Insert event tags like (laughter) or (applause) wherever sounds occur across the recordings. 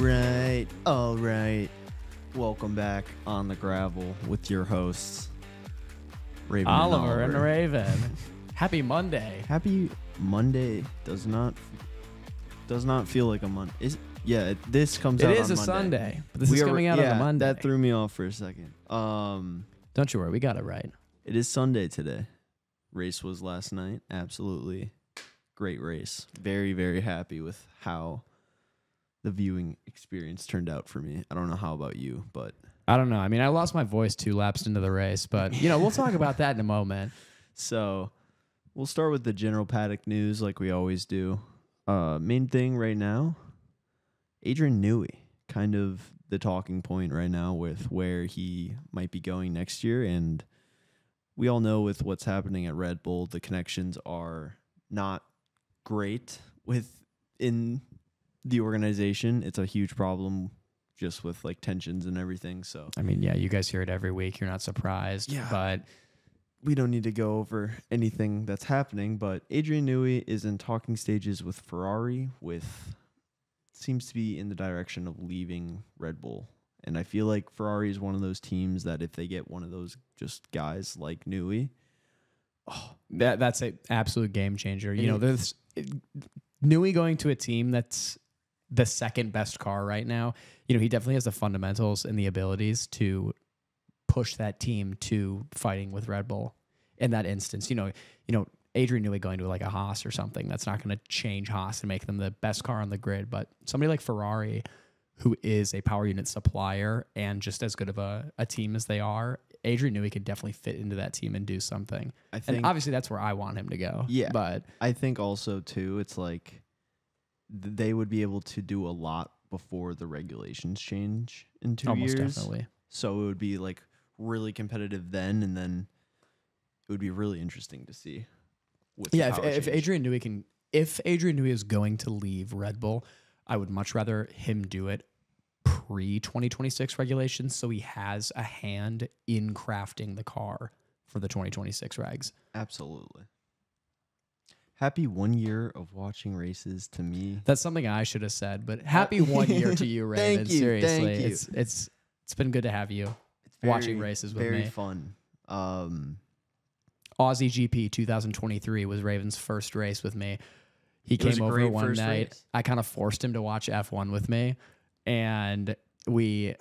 Right, all right. Welcome back on the gravel with your hosts, Raven and Oliver and Raven. (laughs) Happy Monday. Happy Monday does not does not feel like a Monday. Is yeah, it- this comes It out is on a Monday. Sunday. But this We is are- coming out yeah, on a Monday. That threw me off for a second. Um, Don't you worry, we got it right. it is Sunday today. Race was last night. Absolutely great race. Very very happy with how the viewing experience turned out for me. I don't know how about you, but I don't know. I mean, I lost my voice two laps into the race, but you know, we'll talk about that in a moment. (laughs) So we'll start with the general paddock news like we always do. Uh main thing right now, Adrian Newey, kind of the talking point right now with where he might be going next year and we all know with what's happening at Red Bull, the connections are not great with in the organization. It's a huge problem just with like tensions and everything. So I mean, yeah, you guys hear it every week. You're not surprised. Yeah. But we don't need to go over anything that's happening, but Adrian Newey is in talking stages with Ferrari, with seems to be in the direction of leaving Red Bull. And I feel like Ferrari is one of those teams that if they get one of those just guys like Newey, oh, that that's a absolute game changer. You know, it- there's Newey going to a team that's the second best car right now. You know, he definitely has the fundamentals and the abilities to push that team to fighting with Red Bull. In that instance, you know, you know, Adrian Newey going to like a Haas or something that's not going to change Haas and make them the best car on the grid. But somebody like Ferrari, who is a power unit supplier and just as good of a, a team as they are, Adrian Newey could definitely fit into that team and do something. I And think obviously that's where I want him to go. Yeah. But I think also too it's like they would be able to do a lot before the regulations change in 2 almost years. definitely. So it would be like really competitive then, and then it would be really interesting to see. With Yeah, if, if. Adrian Newey can if Adrian Newey is going to leave Red Bull, I would much rather him do it pre 2026 regulations so he has a hand in crafting the car for the 2026 regs. absolutely happy one year of watching races to me. That's something I should have said, but happy one year to you, Raven. (laughs) Thank you, Seriously. thank you. It's it's it's been good to have you. It's Watching races with very me. fun. Um, Aussie GP 2023 was Raven's first race with me. He came over one night. race. I kind of forced him to watch F1 with me, and we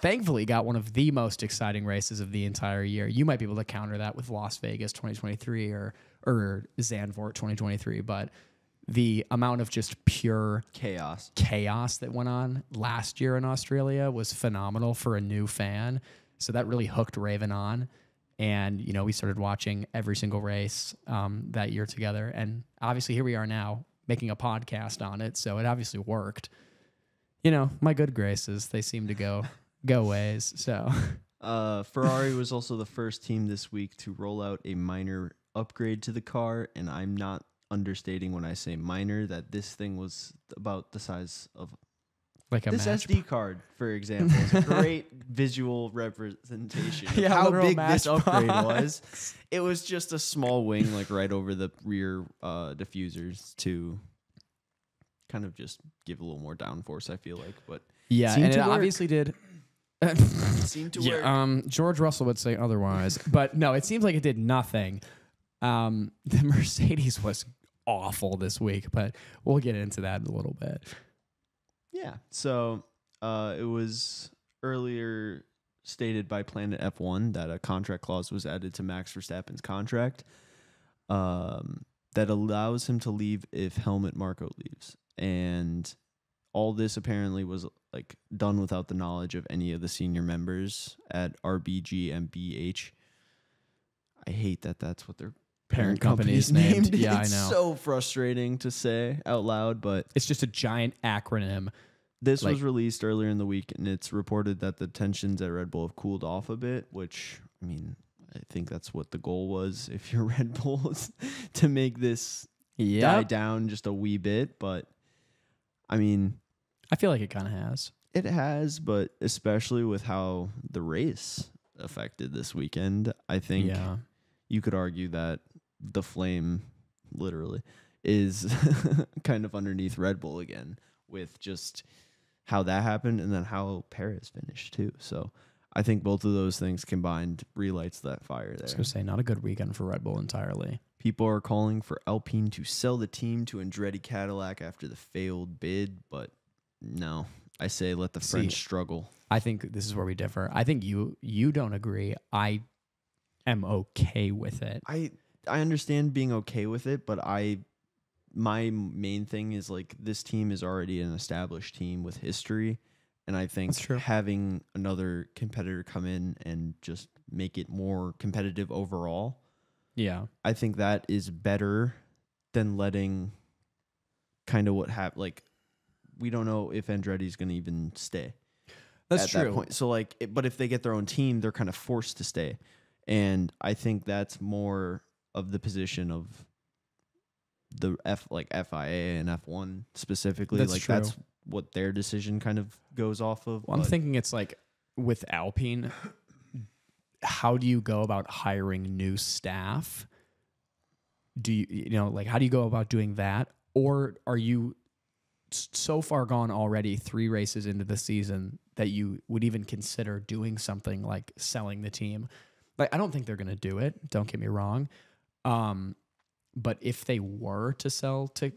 thankfully got one of the most exciting races of the entire year. You might be able to counter that with Las Vegas 2023 or or Zandvoort 2023, but the amount of just pure chaos. chaos that went on last year in Australia was phenomenal for a new fan. So that really hooked Raven on. And, you know, we started watching every single race um, that year together. And obviously, here we are now making a podcast on it. So it obviously worked. You know, my good graces, they seem to go go (laughs) ways. So Uh, Ferrari was also the first team this week to roll out a minor upgrade to the car, and I'm not understating when I say minor that this thing was about the size of like a this match. SD card, for example. (laughs) is a great visual representation Yeah, how big this upgrade box. was. (laughs) It was just a small wing, like right over the rear uh, diffusers to kind of just give a little more downforce. I feel like, but Yeah, and it work. obviously did. seemed to (laughs) work. Um, George Russell would say otherwise, but no, it seems like it did nothing. Um, (laughs) the Mercedes was awful this week, but we'll get into that in a little bit. Yeah. So uh, it was earlier stated by Planet F1 that a contract clause was added to Max Verstappen's contract um, that allows him to leave if Helmut Marko leaves. And all this apparently was like done without the knowledge of any of the senior members at RBG and BH. I hate that that's what their parent, company is company's named. named. Yeah, I it's know. so frustrating to say out loud, but It's just a giant acronym. this was released earlier in the week, and it's reported that the tensions at Red Bull have cooled off a bit. Which I mean, I think that's what the goal was. If you're (laughs) Red Bull, is to make this die down just a wee bit. But I mean, I feel like it kind of has. it has. But especially with how the race affected this weekend, I think Yeah, you could argue that the flame, literally, is (laughs) kind of underneath Red Bull again with just how that happened and then how Perez finished too. So I think both of those things combined relights that fire I was going to say, not a good weekend for Red Bull entirely. People are calling for Alpine to sell the team to Andretti Cadillac after the failed bid, but no. I say let the See, French struggle. I think this is where we differ. I think you you don't agree. I am okay with it. I I understand being okay with it, but I my main thing is like this team is already an established team with history, and I think having another competitor come in and just make it more competitive overall, Yeah. I think that is better than letting kind of what happened. Like we don't know if Andretti's going to even stay That's at true. that point. So like, it, but if they get their own team, they're kind of forced to stay, and I think that's more of the position of the F like FIA and F one specifically. That's like true. that's what their decision kind of goes off of. Well, I'm thinking it's like with Alpine, how do you go about hiring new staff? Do you, you know, like, how do you go about doing that? Or are you so far gone already, three races into the season, that you would even consider doing something like selling the team? Like, I don't think they're going to do it. Don't get me wrong. Um, but if they were to sell to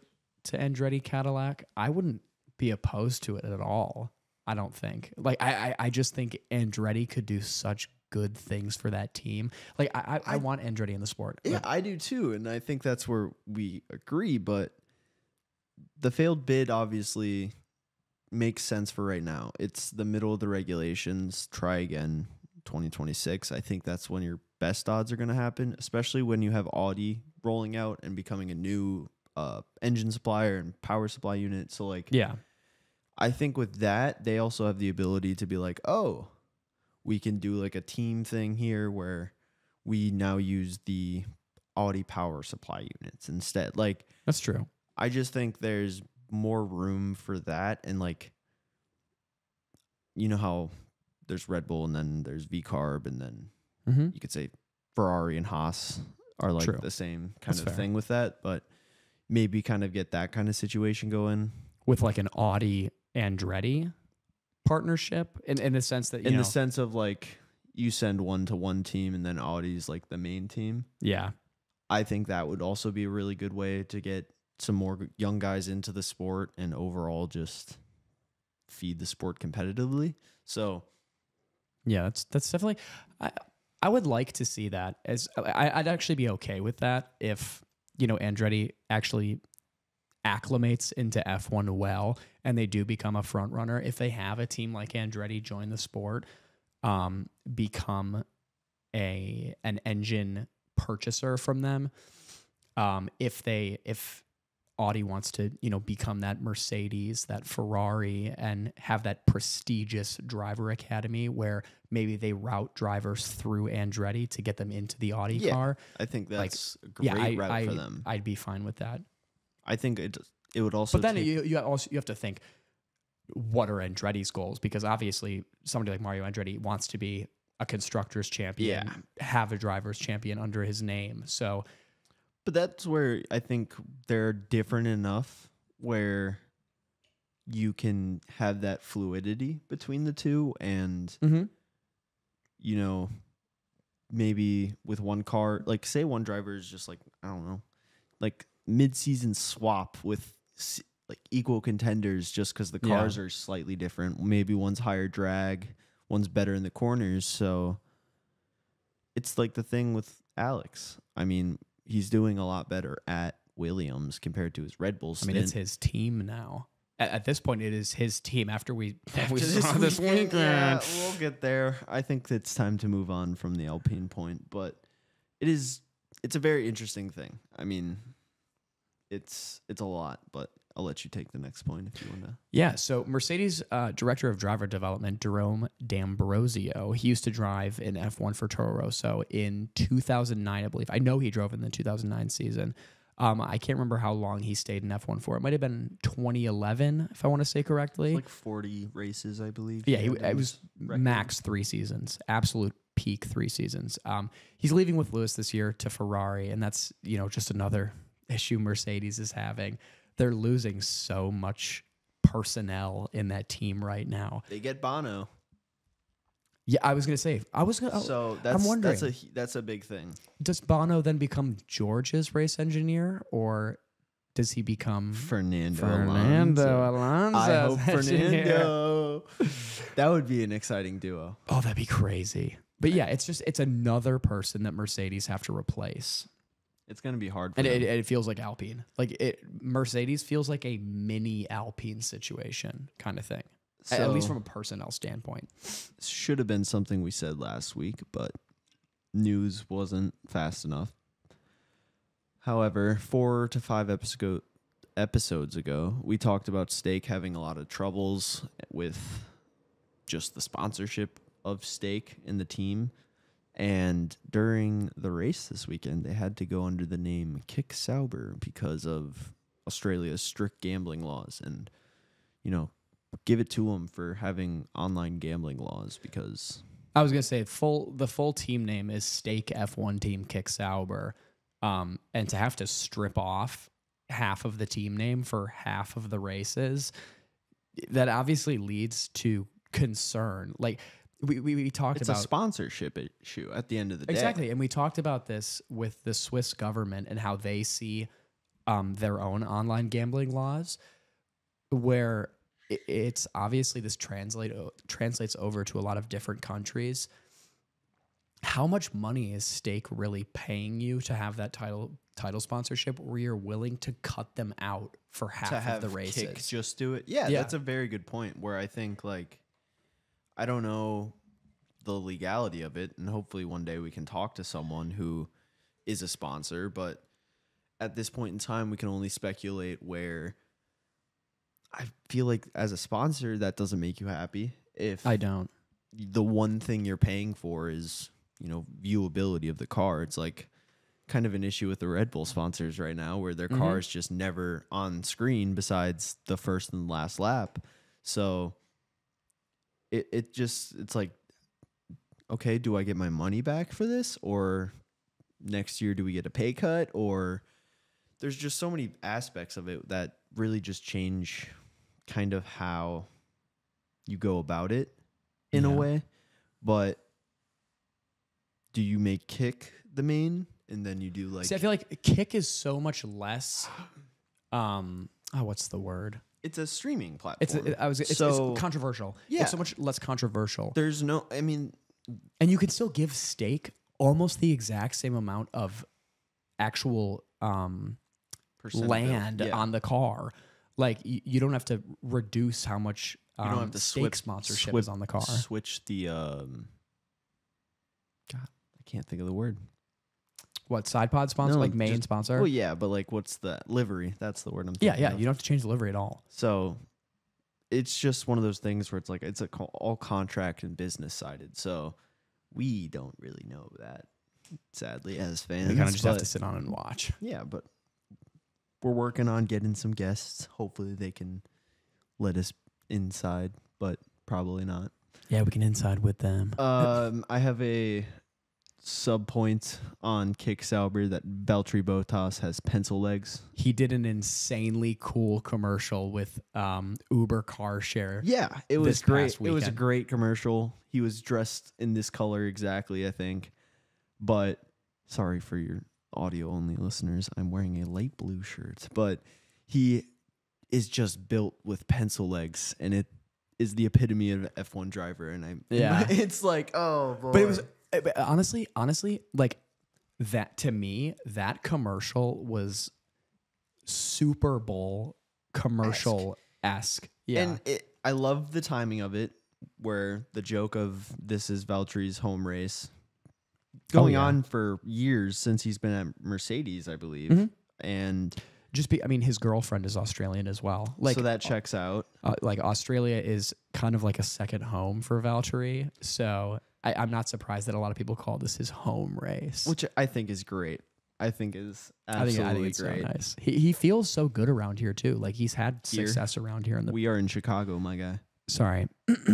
to Andretti Cadillac, I wouldn't be opposed to it at all. I don't think. Like I, I, I just think Andretti could do such good things for that team. Like I, I, I want Andretti in the sport. Yeah, Like, I do too, and I think that's where we agree. But the failed bid obviously makes sense for right now. It's the middle of the regulations. Try again, 2026. I think that's when your best odds are going to happen, especially when you have Audi rolling out and becoming a new uh, engine supplier and power supply unit. So like, yeah, I think with that, they also have the ability to be like, oh, we can do like a team thing here where we now use the Audi power supply units instead. Like, that's true. I just think there's more room for that. And like, you know how there's Red Bull and then there's V Carb and then Mm-hmm. you could say Ferrari and Haas are like True. the same kind That's of fair. thing with that. But maybe kind of get that kind of situation going. With like an Audi Andretti partnership, in in the sense that you in know, the sense of like you send one to one team and then Audi's like the main team. yeah, I think that would also be a really good way to get some more young guys into the sport and overall just feed the sport competitively. So Yeah, that's that's definitely. I I would like to see that as I, I'd actually be okay with that if you know Andretti actually acclimates into F1 well and they do become a front runner. If they have a team like Andretti join the sport, um, become a an engine purchaser from them. Um, if they if Audi wants to, you know, become that Mercedes, that Ferrari, and have that prestigious driver academy where maybe they route drivers through Andretti to get them into the Audi Yeah, car. I think Like, that's a great Yeah, I, route I, for them. I'd be fine with that. I think it it would also But then you you also you have to think what are Andretti's goals because obviously somebody like Mario Andretti wants to be a constructors champion, have a drivers champion under his name. So But that's where I think they're different enough where you can have that fluidity between the two and mm-hmm. you know maybe with one car like say one driver is just like I don't know like mid-season swap with like equal contenders just cuz the Yeah. cars are slightly different. Maybe one's higher drag one's better in the corners so it's like the thing with Alex. I mean he's doing a lot better at Williams compared to his Red Bull I mean, it's his team now. At, at this point, it is his team. After we, (laughs) After we saw this weekend, yeah, we'll get there. I think it's time to move on from the Alpine point, but it is it's a very interesting thing. I mean, it's it's a lot, but I'll let you take the next point if you want to. Yeah, so Mercedes uh, director of driver development, Jerome D'Ambrosio, he used to drive in F1 for Toro Rosso in 2009, I believe. I know he drove in the 2009 season. Um, I can't remember how long he stayed in F1 for. It might have been 2011, if I want to say correctly. Like 40 races, I believe. yeah, he, it was record. max three seasons, absolute peak three seasons. Um, he's leaving with Lewis this year to Ferrari, and that's you know just another (laughs) issue Mercedes is having. They're losing so much personnel in that team right now. They get Bono. Yeah, I was gonna say I was gonna. So that's that's wondering. a that's a big thing. does Bono then become George's race engineer, or does he become Fernando. Fernando Alonso. Alonso? I hope (laughs) Fernando. that would be an exciting duo. Oh, that'd be crazy. But yeah, it's just it's another person that Mercedes have to replace, It's gonna be hard. For and it, it feels like Alpine. Like it, Mercedes feels like a mini Alpine situation kind of thing. A- At least from a personnel standpoint. should have been something we said last week, but news wasn't fast enough. However, four to five episode, episodes ago, we talked about Stake having a lot of troubles with just the sponsorship of Stake in the team. And during the race this weekend, they had to go under the name Kick Sauber because of Australia's strict gambling laws. And, you know, give it to them for having online gambling laws because I was gonna say full the full team name is Stake F1 Team Kick Sauber, um, and to have to strip off half of the team name for half of the races, that obviously leads to concern. Like we we, we talked it's a sponsorship issue at the end of the day. exactly, and we talked about this with the Swiss government and how they see um, their own online gambling laws, where it's obviously this translate translates over to a lot of different countries. How much money is Stake really paying you to have that title title sponsorship, where you're willing to cut them out for half to have of the races? Just do it. Yeah, Yeah. that's a very good point. Where I think like I don't know the legality of it, and hopefully one day we can talk to someone who is a sponsor. But at this point in time, we can only speculate. Where I feel like as a sponsor, that doesn't make you happy. If I don't. the one thing you're paying for is you know viewability of the car it's like kind of an issue with the red bull sponsors right now where their mm-hmm. car is just never on screen besides the first and last lap so it, it just it's like okay do i get my money back for this or next year do we get a pay cut or there's just so many aspects of it that really just change kind of how you go about it in a way but do you make kick the main and then you do like See, I feel like Kick is so much less. Um, oh, what's the word? It's a streaming platform It's I was it's, So- it's controversial. Yeah. It's so much less controversial, there's no i mean and you can still give Stake almost the exact same amount of actual um, land yeah. on the car. Like you, you don't have to reduce how much um, you don't have to stake swip- sponsorship swip- is on the car. switch the um god i can't think of the word What side pod sponsor? No, like main just- sponsor? well yeah but like what's the livery that's the word i'm yeah, thinking yeah. of. You don't have to change the livery at all. So it's just one of those things where it's like it's a co- all contract and business sided. So we don't really know that, sadly, as fans. We kind of just have but- to sit on and watch. Yeah, but we're working on getting some guests. Hopefully, they can let us inside, but probably not. Yeah, we can inside with them. Um, I have a sub point on Kick Sauber that Valtteri Bottas has pencil legs. he did an insanely cool commercial with um, Uber car share. Yeah, it was great. It was a great commercial. He was dressed in this color exactly, I think. But sorry for your audio only listeners. I'm wearing a light blue shirt, but he is just built with pencil legs and it is the epitome of an F1 driver and I'm (laughs) Yeah. it's like, oh boy. But it was but honestly, honestly, like that to me, that commercial was Super Bowl commercial esque. Yeah. And it, I love the timing of it, where the joke of this is Valtteri's home race, going Oh, yeah. on for years since he's been at Mercedes, I believe, Mhm. and just be I mean his girlfriend is Australian as well. Like so that checks out. uh, like Australia is kind of like a second home for Valtteri. So I, I'm not surprised that a lot of people call this his home race. which I think is great. I think is I think, absolutely I think great. so nice. He, he feels so good around here too. Like he's had Here? success around here in the We are in Chicago, my guy. sorry. (clears throat)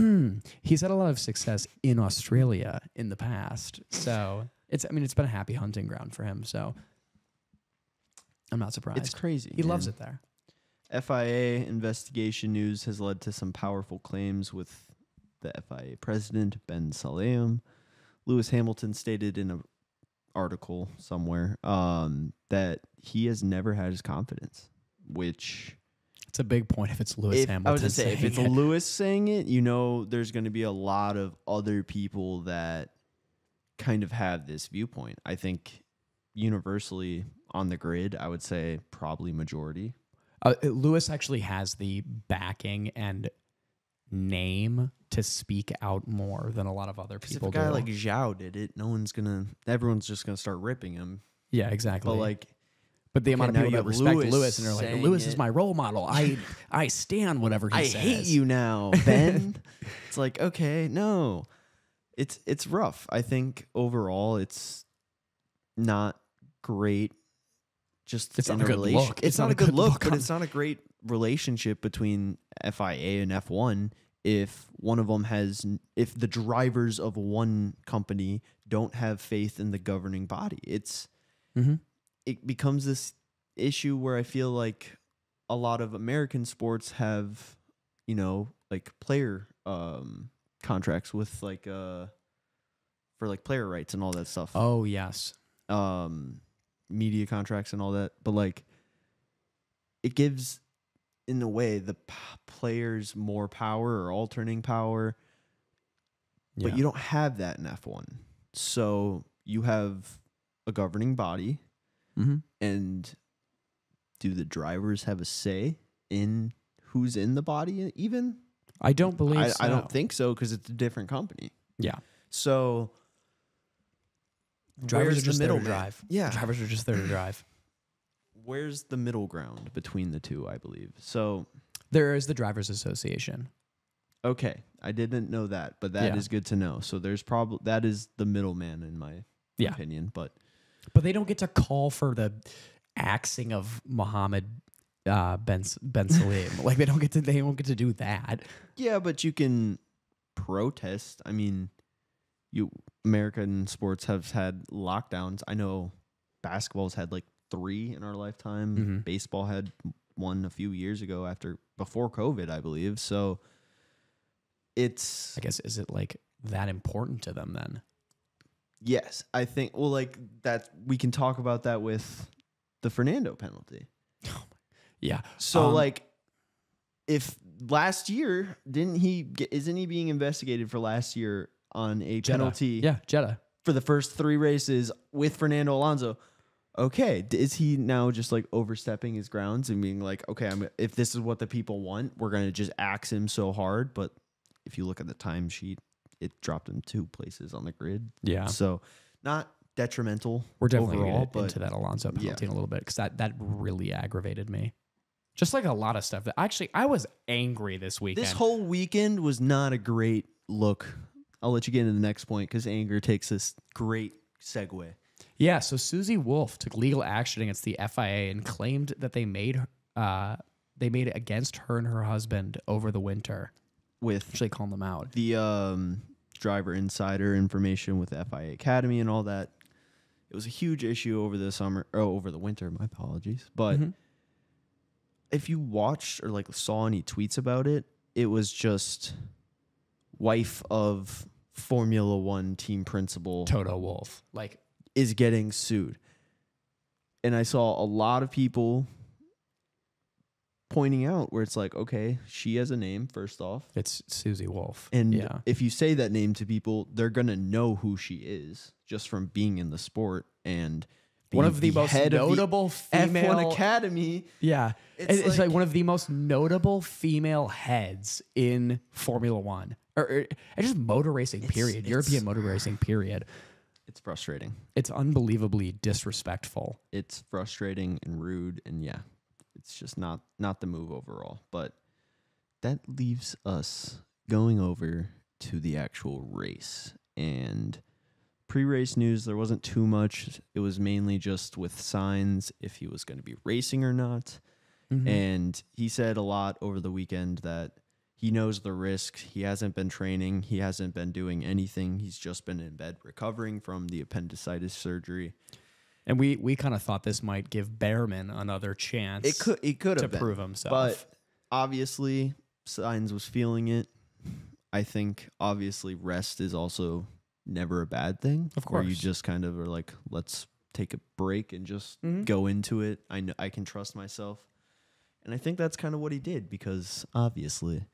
he's had a lot of success in Australia in the past. So it's I mean it's been a happy hunting ground for him. So I'm not surprised. It's crazy. he loves it there. FIA investigation news has led to some powerful claims with the FIA president Ben Sulayem. Lewis Hamilton stated in an article somewhere um, that he has never had his confidence, which It's a big point if it's Lewis if, Hamilton. I was gonna say if it's it. Lewis saying it, you know, there's going to be a lot of other people that kind of have this viewpoint. I think universally on the grid, I would say probably majority. Uh, Lewis actually has the backing and name to speak out more than a lot of other Because if people a guy do. like Zhou did it, no one's gonna. Everyone's just gonna start ripping him. yeah, exactly. But like, but the amount of people that respect Lewis Lewis, and are like, Lewis is my role model. I (laughs) I stand whatever he I says. I hate you now, (laughs) Ben. it's like okay, no, it's it's rough. I think overall, it's not great. Just It's not a good look. It's, not, a good look, but it's not a great relationship between FIA and F1 if one of them has if the drivers of one company don't have faith in the governing body. It's Mhm. it becomes this issue where I feel like a lot of American sports have, you know, like player um contracts with like uh for like player rights and all that stuff. Oh yes, Um media contracts and all that, but like it gives in a way the p- players more power or alternating power, Yeah. but you don't have that in F1. So you have a governing body Mhm. and do the drivers have a say in who's in the body even I don't believe. I, so. I don't think so because it's a different company Yeah, so drivers are just the there middle to drive. yeah drivers are just there to drive. Where's the middle ground between the two i believe so There is the drivers' association. okay i didn't know that but that is Yeah. good to know so there's probably that is the middleman in my Yeah. opinion but But they don't get to call for the axing of Muhammad uh, Ben Ben Sulayem. (laughs) like they don't get to they don't get to do that. yeah but you can protest i mean you american sports have had lockdowns i know basketball's had like three in our lifetime Mhm. baseball had one a few years ago after before covid i believe so it's I guess is it like that important to them then? yes i think well like that we can talk about that with the fernando penalty Yeah. so Um, like if last year didn't he get, isn't he being investigated for last year on a Jeddah. penalty Yeah, Jeddah. for the first three races with Fernando Alonso. Okay, is he now just like overstepping his grounds and being like, okay, I'm if this is what the people want, we're gonna just axe him so hard. But if you look at the timesheet, it dropped him two places on the grid, Yeah. so not detrimental. We're definitely overall, gonna get but into that Alonso yeah. penalty in a little bit because that that really aggravated me. Just like a lot of stuff that actually I was angry this weekend. this whole weekend was not a great look. I'll let you get into the next point because anger takes this great segue. Yeah, so Susie Wolff took legal action against the FIA and claimed that they made uh they made it against her and her husband over the winter. with Actually calling them out. the um, driver insider information with the FIA Academy and all that. It was a huge issue over the summer, oh, over the winter. My apologies, but Mhm. if you watched or like saw any tweets about it, it was just wife of Formula One team principal Toto Wolff. Like is getting sued, and I saw a lot of people pointing out where it's like, okay, she has a name first off. it's Susie Wolff. And yeah. if you say that name to people, they're gonna know who she is just from being in the sport and One of the, most head of the notable female F1 Academy. Yeah. It's It's, like, like- one of the most notable female heads in Formula One er, er, or, or just motor racing, period. European motor racing, period. It's frustrating. It's unbelievably disrespectful. It's frustrating and rude, and yeah, it's just not not the move overall. But that leaves us going over to the actual race and pre-race news there wasn't too much it was mainly just with Sainz if he was going to be racing or not Mm-hmm. And he said a lot over the weekend that he knows the risks. He hasn't been training. He hasn't been doing anything. He's just been in bed recovering from the appendicitis surgery. And we we kind of thought this might give Bearman another chance It could it could to have been, prove himself. but obviously Sainz was feeling it. I think obviously rest is also never a bad thing. Of where you just kind of are like, let's take a break and just Mhm. go into it. I know I can trust myself, and I think that's kind of what he did because obviously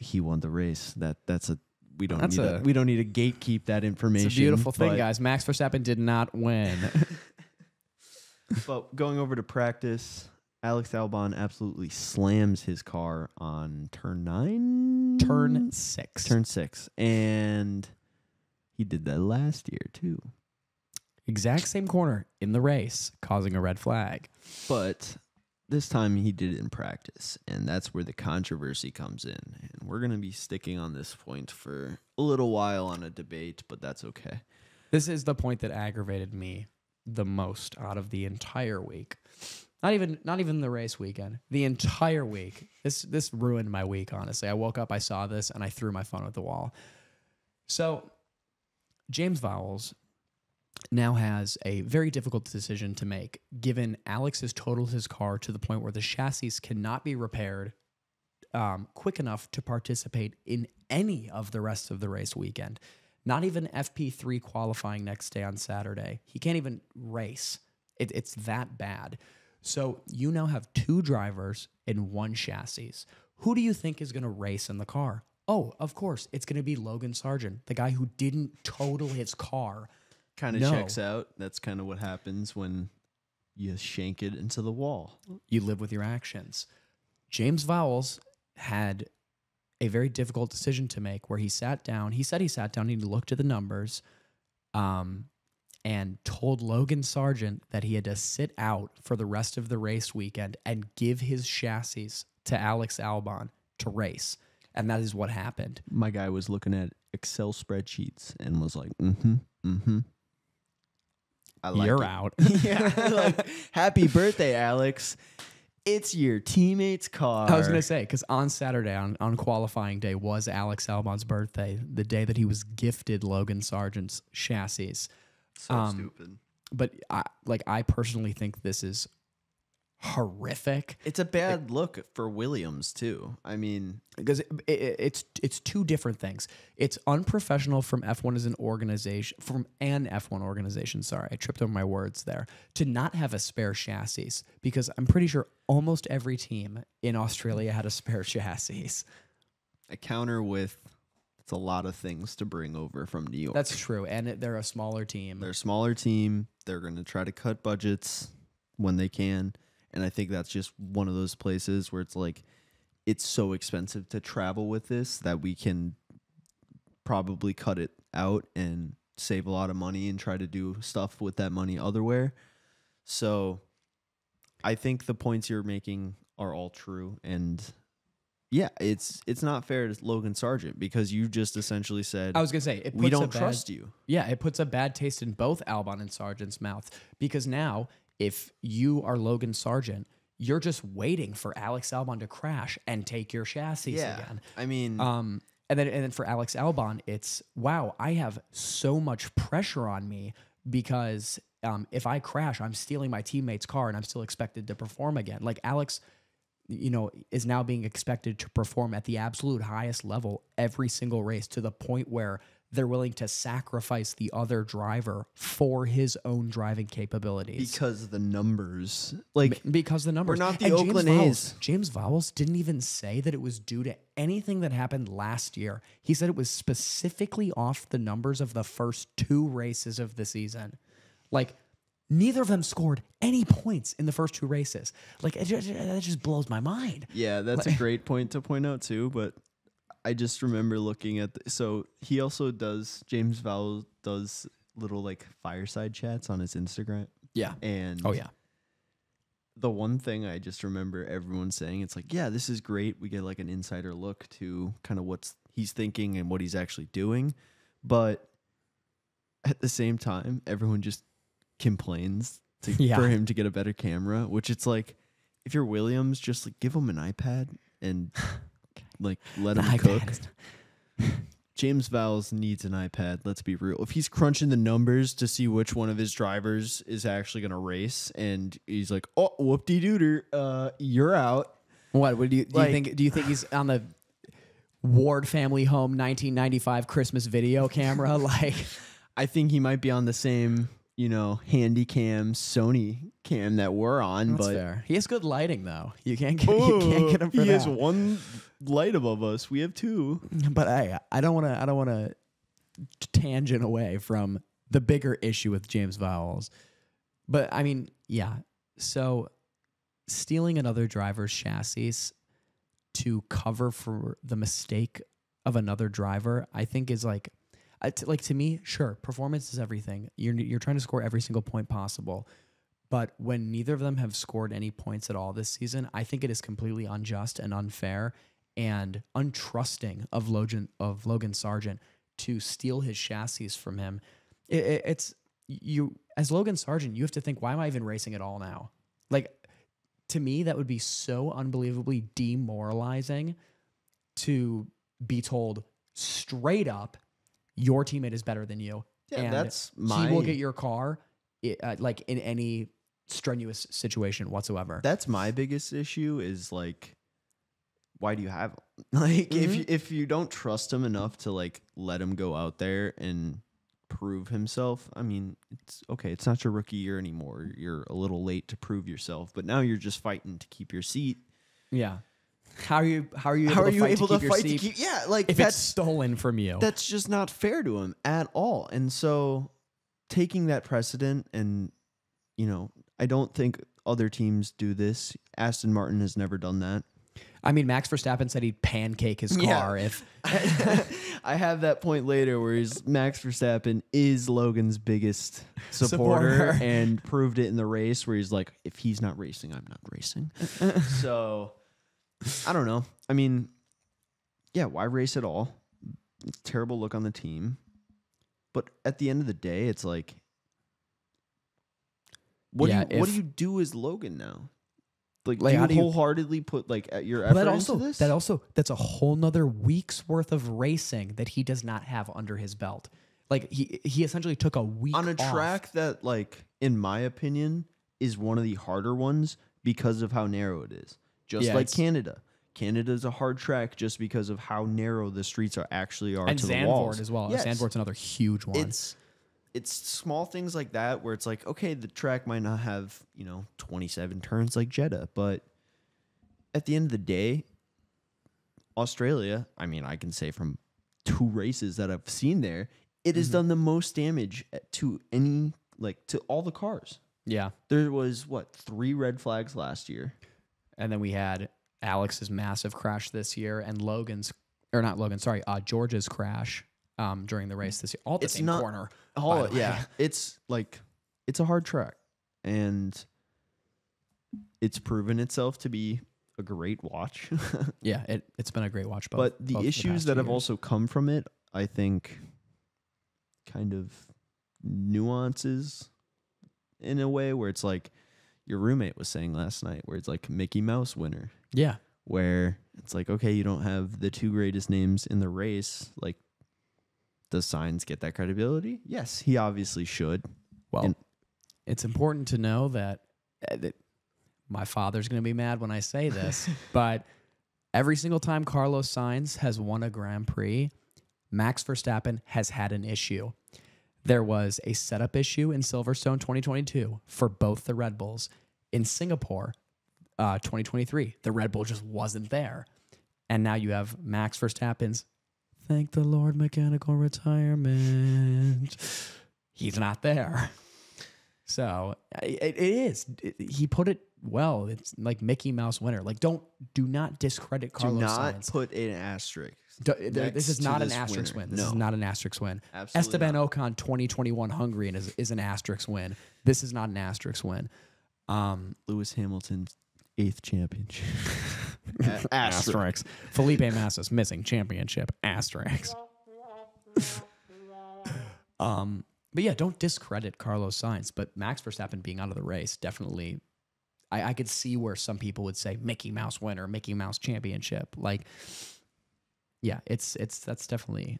he won the race. That that's a we don't That's need a- a, we don't need to gatekeep that information. it's a beautiful thing, but- guys. Max Verstappen did not win. (laughs) (laughs) But going over to practice, Alex Albon absolutely slams his car on turn nine, Turn six. turn six, and he did that last year too. exact same corner in the race, causing a red flag. But this time he did it in practice, and that's where the controversy comes in. And we're gonna be sticking on this point for a little while on a debate, but that's okay. This is the point that aggravated me the most out of the entire week. Not even not even the race weekend. The entire week. This this ruined my week, honestly. I woke up, I saw this, and I threw my phone at the wall. So James Vowles now has a very difficult decision to make, given Alex has totaled his car to the point where the chassis cannot be repaired um, quick enough to participate in any of the rest of the race weekend. Not even FP3 qualifying next day on Saturday. He can't even race. It, it's that bad. So you now have two drivers in one chassis. Who do you think is going to race in the car? Oh, of course, it's going to be Logan Sargeant, the guy who didn't total his car. Kind of No. checks out. That's kind of what happens when you shank it into the wall. You live with your actions. James Vowles had a very difficult decision to make where he sat down. He said he sat down, he looked at the numbers, um, and told Logan Sargeant that he had to sit out for the rest of the race weekend and give his chassis to Alex Albon to race. And that is what happened. my guy was looking at Excel spreadsheets and was like, mm-hmm, mm-hmm. I like You're it. out. (laughs) yeah. (laughs) Like, happy birthday, Alex. It's your teammate's car. I was gonna say because on Saturday, on, on qualifying day, was Alex Albon's birthday, the day that he was gifted Logan Sargeant's chassis. so um, stupid. But I, like, I personally think this is horrific It's a bad look for Williams too. I mean, because it, it, it's it's two different things. It's unprofessional from F1 as an organization, from an F1 organization. Sorry, I tripped over my words there. To not have a spare chassis because I'm pretty sure almost every team in Australia had a spare chassis. a counter with it's a lot of things to bring over from New York. That's true, and it, they're a smaller team. They're a smaller team. They're going to try to cut budgets when they can. And I think that's just one of those places where it's like, it's so expensive to travel with this that we can probably cut it out and save a lot of money and try to do stuff with that money otherwhere. So I think the points you're making are all true. And yeah, it's it's not fair to Logan Sargeant because you just essentially said I was gonna say it puts we don't bad- trust you. Yeah, it puts a bad taste in both Albon and Sargeant's mouth because now if you are Logan Sargeant, you're just waiting for Alex Albon to crash and take your chassis again. I mean, Um, and then and then for Alex Albon, it's wow, I have so much pressure on me because um, if I crash, I'm stealing my teammate's car and I'm still expected to perform again. Like Alex, you know, is now being expected to perform at the absolute highest level every single race to the point where they're willing to sacrifice the other driver for his own driving capabilities. because of the numbers, like because the numbers. we're not the And Oakland James A's. Vowles, James Vowles didn't even say that it was due to anything that happened last year. He said it was specifically off the numbers of the first two races of the season. Like neither of them scored any points in the first two races. Like that just blows my mind. yeah, that's a great point to point out too. But I just remember looking at the, so he also does James Vowles does little like fireside chats on his Instagram, Yeah. and Oh yeah. the one thing I just remember everyone saying, it's like, yeah, this is great. We get like an insider look to kind of what's he's thinking and what he's actually doing. But at the same time, everyone just complains to, (laughs) Yeah. for him to get a better camera, which it's like, if you're Williams, just like give him an iPad and (laughs) like let him cook. is- (laughs) James Vowles needs an iPad. Let's be real. If he's crunching the numbers to see which one of his drivers is actually going to race, and he's like, "Oh, whoop de dooter, uh, you're out." What would you do? Like- you think? Do you think he's on the Ward family home 1995 Christmas video camera? (laughs) like, I think he might be on the same, you know, handy cam Sony cam that we're on, that's but fair. He has good lighting though. You can't get (laughs) you can't get him for he that. has one light above us. We have two. But I I don't want to I don't want to tangent away from the bigger issue with James Vowles. But I mean, yeah. So stealing another driver's chassis to cover for the mistake of another driver, I think is like uh, t- like to me, sure, performance is everything. You're you're trying to score every single point possible. But when neither of them have scored any points at all this season, I think it is completely unjust and unfair and untrusting of Logan of Logan Sargeant to steal his chassis from him. It, it- it's you as Logan Sargeant, you have to think, why am I even racing at all now? Like to me, that would be so unbelievably demoralizing to be told straight up, your teammate is better than you. Yeah, and that's my. he will get your car, uh, like in any strenuous situation whatsoever. That's my biggest issue is like why do you have him? (laughs) Like if Mhm. you, if you don't trust him enough to like let him go out there and prove himself, I mean, it's okay, it's not your rookie year anymore. You're a little late to prove yourself, but now you're just fighting to keep your seat. yeah. How are you? How are you? How able are to you fight able to to, keep fight to keep Yeah, like if that's it's stolen from you? that's just not fair to him at all. And so taking that precedent and you know, I don't think other teams do this. Aston Martin has never done that. I mean, Max Verstappen said he'd pancake his Yeah. car if. (laughs) I have that point later where he's Max Verstappen is Logan's biggest (laughs) supporter, Supporter. and proved it in the race where he's like, if he's not racing, I'm not racing. (laughs) so I don't know. I mean, yeah, why race at all? It's a terrible look on the team. But at the end of the day, it's like what Yeah, do you what do if- you do as Logan now? Like, Like, do how you do you- wholeheartedly put like at your Well, effort that also into this? that also that's a whole nother week's worth of racing that he does not have under his belt. Like he he essentially took a week on a off. track that like in my opinion is one of the harder ones because of how narrow it is just Yeah, like canada canada is a hard track just because of how narrow the streets are actually are and to the walls as well. Yes. Zandvoort's another huge one. it's it's small things like that where it's like okay the track might not have you know 27 turns like jeddah but at the end of the day australia i mean i can say from two races that i've seen there it Mm-hmm. has done the most damage to any like to all the cars yeah. there was what three red flags last year And then we had Alex's massive crash this year and Logan's or not Logan, sorry, uh, George's crash um, during the race this year. All the It's same not- corner. all the yeah (laughs) it's like it's a hard track and it's proven itself to be a great watch (laughs) Yeah, it it's been a great watch. Both, but the issues past that have years. also come from it i think kind of nuances in a way where it's like your roommate was saying last night where it's like mickey mouse winner. Yeah, where it's like okay you don't have the two greatest names in the race. Like does Sainz get that credibility? Yes he obviously should. Well, And- it's important to know that, uh, that my father's going to be mad when I say (laughs) this, but every single time Carlos Sainz has won a Grand Prix, Max Verstappen has had an issue. There was a setup issue in Silverstone 2022 for both the Red Bulls. In Singapore uh, 2023, the Red Bull just wasn't there. And now you have Max Verstappen's thank the Lord mechanical retirement. He's not there. So it, it is. It- he put it well. It's like Mickey Mouse winner. Like don't do not discredit Carlos. do not Sainz. put an asterisk Th- this is not an this asterisk winner. win. This is not an asterisk win. Absolutely Esteban not. Ocon 2021 Hungary is, is an asterisk win. This is not an asterisk win. Um, lewis hamilton's eighth championship (laughs) asterisk. Felipe Massa's missing championship. Asterisk. (laughs) um, but yeah, don't discredit Carlos Sainz. But Max Verstappen being out of the race definitely, I, I could see where some people would say Mickey Mouse winner, Mickey Mouse championship. Like, yeah, it's it's that's definitely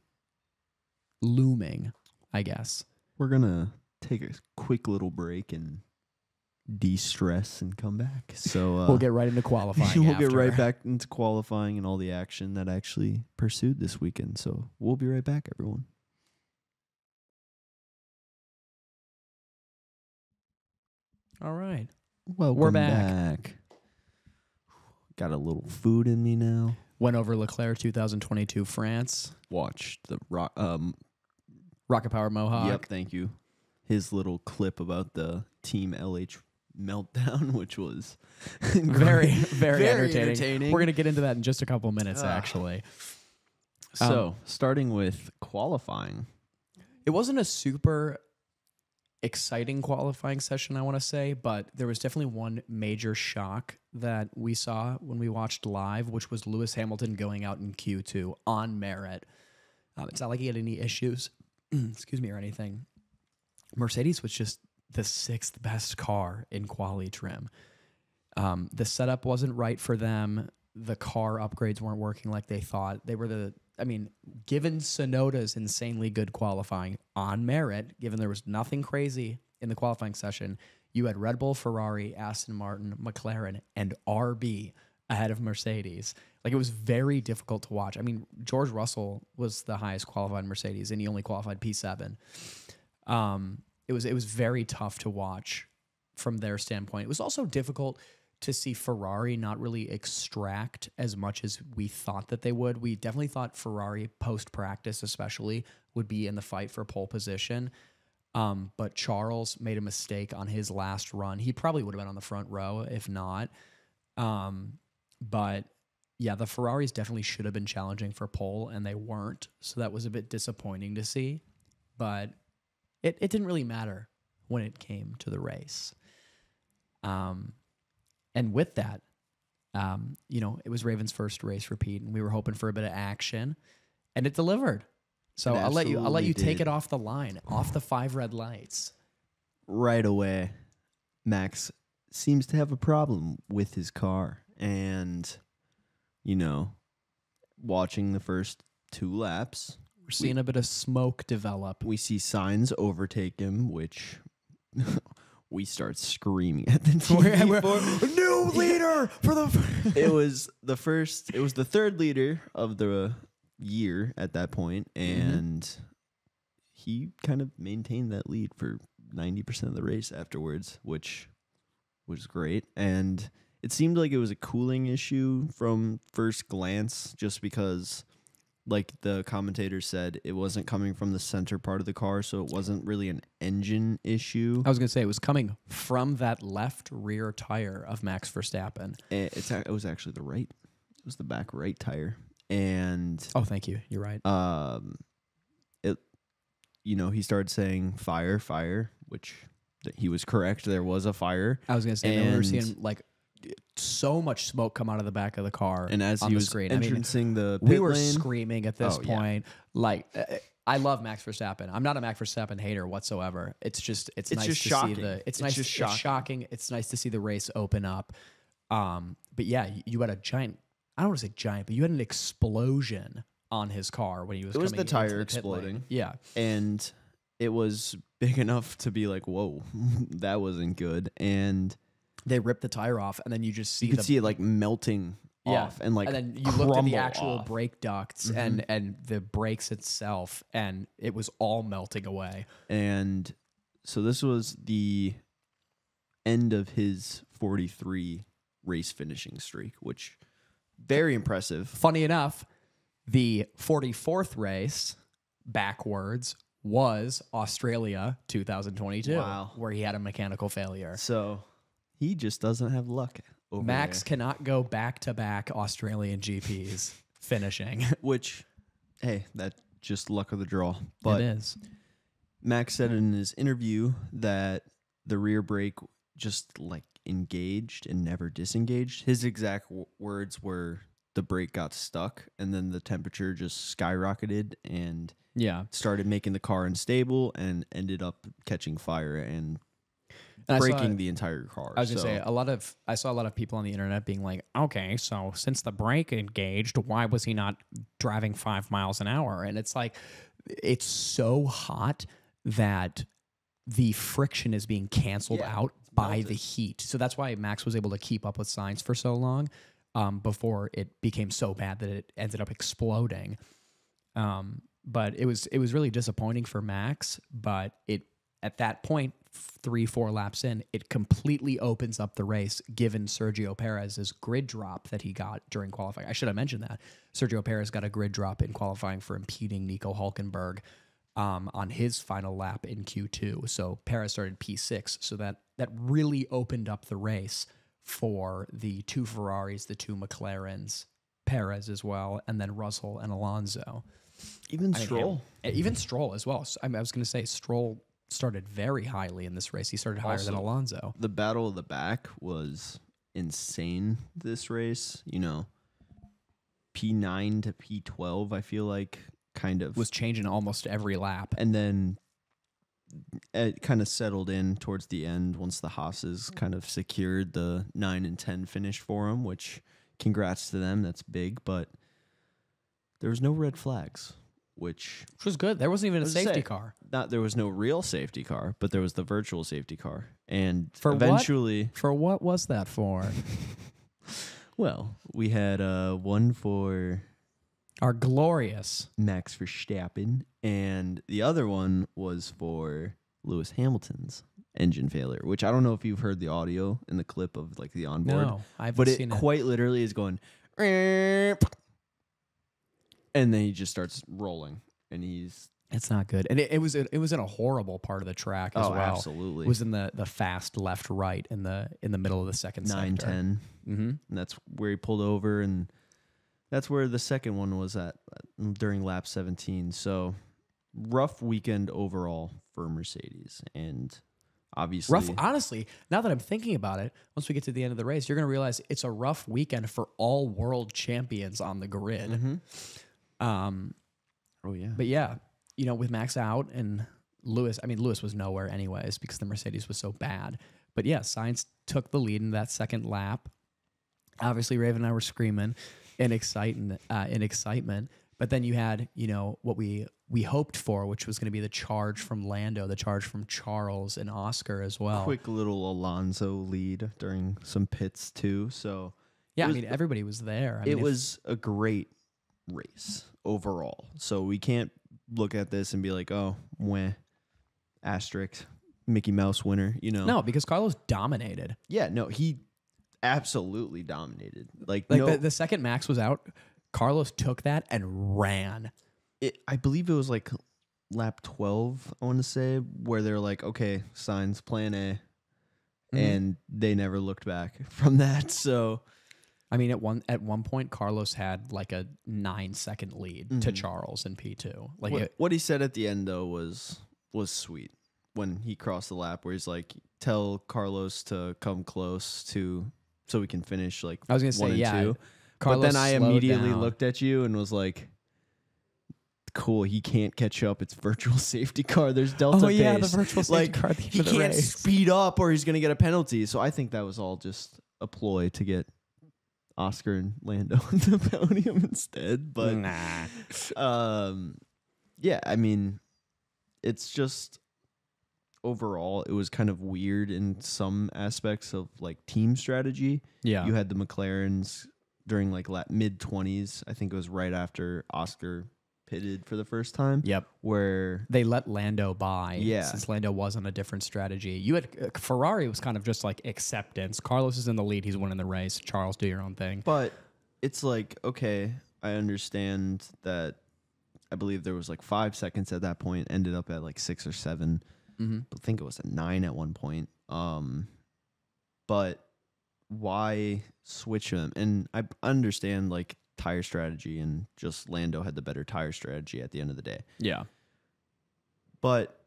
looming, I guess. We're gonna take a quick little break and de-stress and come back. So (laughs) uh, we'll get right into (laughs) qualifying. we'll get right back into qualifying and all the action that actually pursued this weekend. So we'll be right back, everyone. All right. Welcome back. back. Got a little food in me now. Went over Leclerc 2022 France. Watched the rock. Um, Rocket Power Mohawk. yep, thank you. His little clip about the Team LH meltdown, (laughs) which was Very, (laughs) great. very, entertaining. We're going to get into that in just a couple minutes, Ah. actually. So, Um, starting with qualifying. It wasn't a super exciting qualifying session, I want to say, but there was definitely one major shock that we saw when we watched live, which was Lewis Hamilton going out in Q2 on merit. Um, it's not like he had any issues, (clears throat) excuse me, or anything. Mercedes was just the sixth best car in quali trim. Um, the setup wasn't right for them. The car upgrades weren't working like they thought. They were the, I mean, given Tsunoda's insanely good qualifying on merit, given there was nothing crazy in the qualifying session, you had Red Bull, Ferrari, Aston Martin, McLaren, and RB ahead of Mercedes. Like it was very difficult to watch. I mean, George Russell was the highest qualified Mercedes, and he only qualified P7. Um, it was it was very tough to watch from their standpoint. It was also difficult to see Ferrari not really extract as much as we thought that they would. We definitely thought Ferrari post practice, especially, would be in the fight for pole position. Um, but Charles made a mistake on his last run. He probably would have been on the front row if not. Um, but yeah, the Ferraris definitely should have been challenging for pole, and they weren't. So that was a bit disappointing to see. But it, it didn't really matter when it came to the race. Um, and with that, um, you know, it was Raven's first race repeat, and we were hoping for a bit of action, and it delivered. So It I'll let you I'll let you take it off the line, off the five red lights. right away, Max seems to have a problem with his car. And, you know, watching the first two laps, We're seeing a bit of smoke develop. we see Sainz overtake him, which (laughs) we start screaming at the (laughs) We're- TV we're- for. New (laughs) leader for the. (laughs) it was the first, it was the third leader of the year at that point, mm-hmm. and he kind of maintained that lead for 90% of the race afterwards, which was great. And it seemed like it was a cooling issue from first glance, just because, like the commentator said, it wasn't coming from the center part of the car, so it wasn't really an engine issue. I was gonna say it was coming from that left rear tire of Max Verstappen. Eh, It's it was actually the right, it was the back right tire, and Oh, thank you. You're right. um, it, you know, he started saying fire, fire, which he was correct. There was a fire, I was gonna say and we were seeing like so much smoke come out of the back of the car. and as on he the was screen. I mean, entrancing the we were lane, screaming at this Oh, yeah. point. Like, uh, I love Max Verstappen. I'm not a Max Verstappen hater whatsoever. It's just it's, It's nice just to shocking. see the it's, It's nice just it's shocking. shocking. It's nice to see the race open up. Um, but yeah, you, you had a giant. I don't want to say giant, but you had an explosion on his car when he was. It was coming the tire lane. exploding. Yeah, and it was big (laughs) enough to be like, whoa, (laughs) that wasn't good. And they rip the tire off, and then you just see you could the see it like melting Yeah. off and like and then you looked at the actual off. Mm-hmm. brake ducts and and the brakes itself, and it was all melting away. and so this was the end of his 43 race finishing streak, which very impressive. Funny enough, the 44th race backwards was Australia 2022, Wow. where he had a mechanical failure. So he just doesn't have luck over Max there. cannot go back to back Australian GPs (laughs) finishing. which hey, that just luck of the draw. But it is. Max said in his interview that the rear brake just like engaged and never disengaged. His exact w- words were the brake got stuck and then the temperature just skyrocketed and Yeah. started making the car unstable and ended up catching fire and And I saw- breaking the entire car. I was gonna So- say a lot of I saw a lot of people on the internet being like, okay, so since the brake engaged, why was he not driving five miles an hour? And it's like it's so hot that the friction is being canceled Yeah, out by the heat. So that's why Max was able to keep up with Sainz for so long um, before it became so bad that it ended up exploding. Um, but it was it was really disappointing for Max. But it at that point, three four laps in, it completely opens up the race. Given Sergio Perez's grid drop that he got during qualifying, I should have mentioned that Sergio Perez got a grid drop in qualifying for impeding Nico Hulkenberg um, on his final lap in Q2. So Perez started P6. So that that really opened up the race for the two Ferraris, the two McLarens, Perez as well, and then Russell and Alonso. Even I mean, Stroll. even Stroll as well. So, I, mean, I was going to say Stroll started very highly in this race. He started higher than Alonso. the battle of the back was insane this race. You know, P9 to P12, I feel like kind of Was changing almost every lap. and then it kind of settled in towards the end once the Haas's kind of secured the 9 and 10 finish for him, which congrats to them. That's big, but there was no red flags, which Which was good. There wasn't even a was safety say, car. not there was no real safety car, but there was the virtual safety car. And For what? eventually For what was that for? (laughs) Well, we had uh, one for Our glorious. Max Verstappen, and the other one was for Lewis Hamilton's engine failure. Which I don't know if you've heard the audio in the clip of like the onboard, No, I haven't but it it. quite literally is going, and then he just starts rolling, and he's It's not good, and it, it was it was in a horrible part of the track as oh, well. absolutely It was in the the fast left right in the in the middle of the second nine sector. ten. Mm-hmm. And that's where he pulled over, and that's where the second one was at uh, during lap 17. So rough weekend overall for Mercedes, and obviously Rough. Honestly, now that I'm thinking about it, once we get to the end of the race, you're going to realize it's a rough weekend for all world champions on the grid. Mhm. Um, Oh yeah, but yeah, you know, with Max out and Lewis, I mean, Lewis was nowhere anyways because the Mercedes was so bad. But yeah, Sainz took the lead in that second lap. Obviously, Raven and I were screaming in excitement, uh, in excitement. But then you had, you know, what we we hoped for, which was going to be the charge from Lando, the charge from Charles and Oscar as well. quick little Alonso lead during some pits too. So yeah, it I mean, everybody was there. I it mean, if- was a great race overall. So we can't look at this and be like, oh, weh, asterisk, Mickey Mouse winner. You know, no because Carlos dominated. yeah, no, he absolutely dominated. Like, Like no, the, the second Max was out, Carlos took that and ran. it, I believe it was like lap 12, I want to say, where they're like, okay, Sainz plan A. Mhm. And they never looked back (laughs) from that. So, I mean, at one at one point, Carlos had like a nine second lead to Mhm. Charles in P two. Like, what, it, what he said at the end, though, was was sweet when he crossed the lap, where he's like, tell Carlos to come close to so we can finish like I was gonna say, and yeah. two. Carlos but then I immediately down. looked at you and was like, "Cool, he can't catch up. It's virtual (laughs) safety car. There's delta Oh yeah, the virtual safety Like, car at the end he can't race. speed up or he's gonna get a penalty." So I think that was all just a ploy to get Oscar and Lando (laughs) on the podium instead. But nah. um, yeah, I mean, it's just overall it was kind of weird in some aspects of like team strategy. Yeah. You had the McLarens during like la- mid 20s. I think it was right after Oscar pitted for the first time yep. where They let Lando by. Yeah. Since Lando was on a different strategy. You had uh, Ferrari was kind of just like acceptance. Carlos is in the lead. He's winning the race. Charles, do your own thing. but it's like okay, I understand that I believe there was like 5 seconds at that point ended up at like 6 or 7. Mm-hmm. I think it was a 9 at one point. Um but why switch them? And I understand like tire strategy and just Lando had the better tire strategy at the end of the day. Yeah. but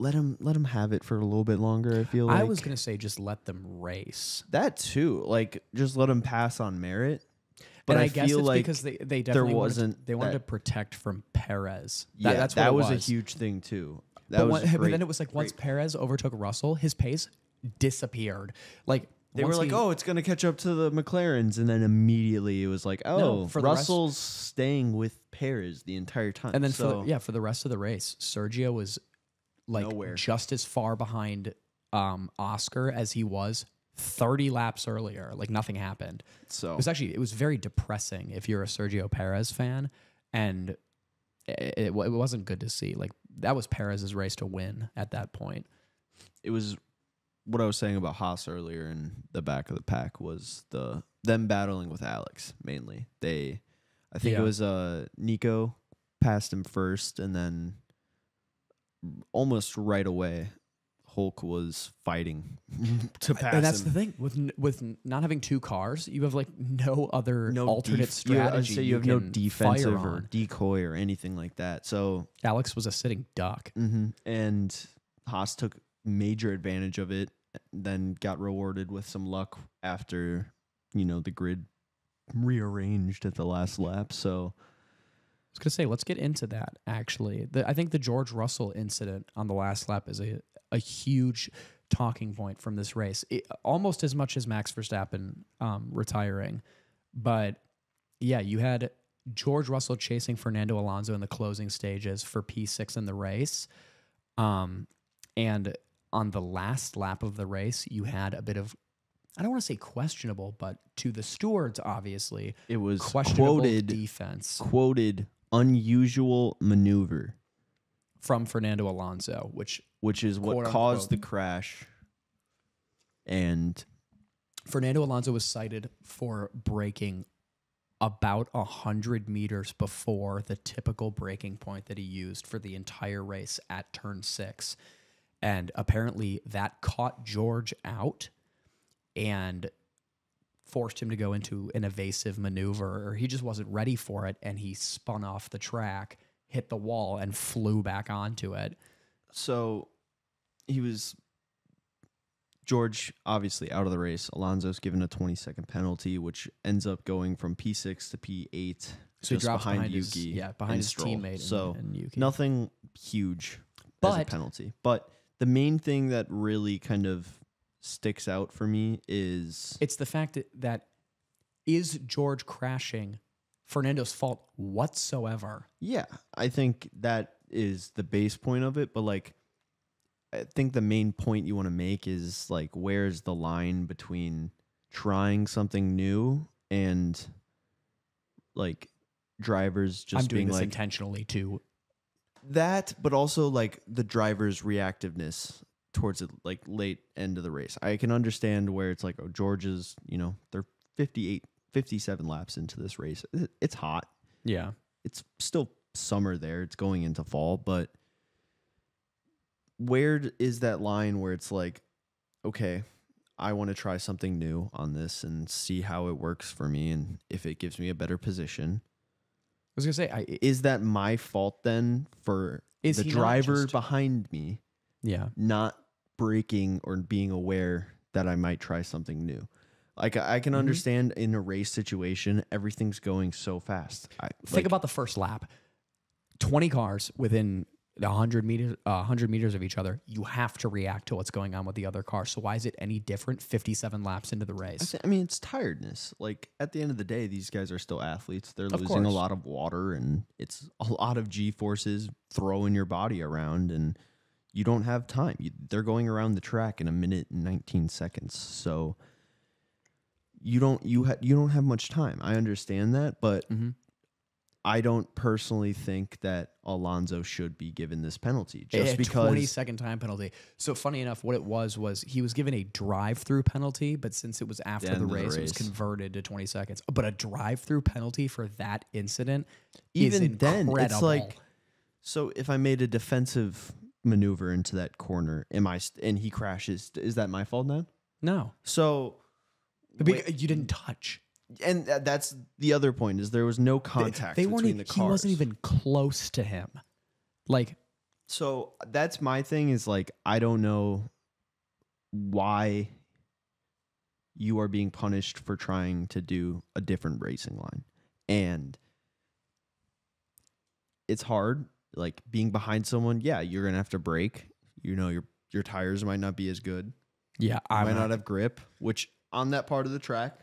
let him let him have it for a little bit longer. I feel like I was gonna say just let them race. that too. Like just let him pass on merit. But and I, I, guess feel it's like because they, they definitely wasn't wanted to, they wanted that- to protect from Perez. yeah, That, that's what that it was, was, a huge thing too. That but, was one- (laughs) but then it was like once Perez overtook Russell, his pace disappeared. Like They were like, he- "Oh, it's going to catch up to the McLarens," and then immediately it was like, "Oh, for the rest- Russell's staying with Perez the entire time." And then so, for yeah, for the rest of the race, Sergio was like Nowhere. just as far behind um, Oscar as he was 30 laps earlier. Like nothing happened. so It was actually it was very depressing if you're a Sergio Perez fan, and it, it, it wasn't good to see. Like that was Perez's race to win at that point. it was what I was saying about Haas earlier in the back of the pack was the them battling with Alex mainly. They, I think Yeah. it was uh Nico passed him first, and then almost right away, Hulk was fighting (laughs) to pass and that's him. the thing with with not having two cars, you have like no other no alternate def- you have- I'd strategy. say you have no defensive or decoy or anything like that. So Alex was a sitting duck. hmm And Haas took major advantage of it, then got rewarded with some luck after, you know, the grid rearranged at the last lap. So I was gonna say, let's get into that. Actually, the, I think the George Russell incident on the last lap is a a huge talking point from this race, it, almost as much as Max Verstappen um, retiring. But yeah, you had George Russell chasing Fernando Alonso in the closing stages for P six in the race, um, and on the last lap of the race, you had a bit of. I don't want to say questionable, but to the stewards, obviously, it was questionable quoted defense quoted unusual maneuver, from Fernando Alonso, which which is what caused the crash. And Fernando Alonso was cited for braking about 100 meters before the typical braking point that he used for the entire race at turn six. And apparently that caught George out and forced him to go into an evasive maneuver, or he just wasn't ready for it. And he spun off the track, hit the wall, and flew back onto it. so he was George obviously out of the race. Alonso's given a 20 second penalty, which ends up going from P6 to P8. So just he drops behind, behind, his, Yuki. yeah, behind and his Stroll. teammate. and- So and, Yuki. nothing huge as a penalty. But the main thing that really kind of sticks out for me is It's the fact that, that is George crashing Fernando's fault whatsoever. Yeah, I think that is the base point of it, but like I think the main point you want to make is like where's the line between trying something new and like drivers just I'm doing being this like intentionally too. That, but also like the driver's reactiveness towards it like late end of the race. I can understand where it's like, oh, George's, you know, they're 58, 57 laps into this race. It's hot Yeah. it's still summer there. It's going into fall, but where is that line where it's like, okay, I want to try something new on this and see how it works for me and if it gives me a better position. I was gonna say, I, Is that my fault then for Is the he not driver just- behind me yeah, not braking or being aware that I might try something new? Like I I can Mhm. understand in a race situation, everything's going so fast. I, think like, about the first lap. Twenty cars within hundred meters, uh, hundred meters of each other. You have to react to what's going on with the other car. So why is it any different? Fifty-seven laps into the race. I mean, it's tiredness. Like at the end of the day, these guys are still athletes. They're Of losing a lot of water, and it's a lot of g forces throwing your body around, and you don't have time. You, they're going around the track in a minute and nineteen seconds, so you don't you ha- you don't have much time. I understand that, but Mhm. I don't personally think that Alonso should be given this penalty just a because. 20 second time penalty. So funny enough, what it was was he was given a drive-through penalty, but since it was after the the race, it was converted to 20 seconds. But a drive-through penalty for that incident even is then, incredible. it's like So if I made a defensive maneuver into that corner, am I st- and he crashes? Is that my fault now? no, So, you didn't touch. And that's the other point is there was no They- contact. They, weren't. between Even, the he wasn't even close to him. Like So that's my thing is like I don't know why you are being punished for trying to do a different racing line. And it's hard like being behind someone, yeah, you're going to have to brake. You know your your tires might not be as good. yeah, I'm might not have grip, which on that part of the track.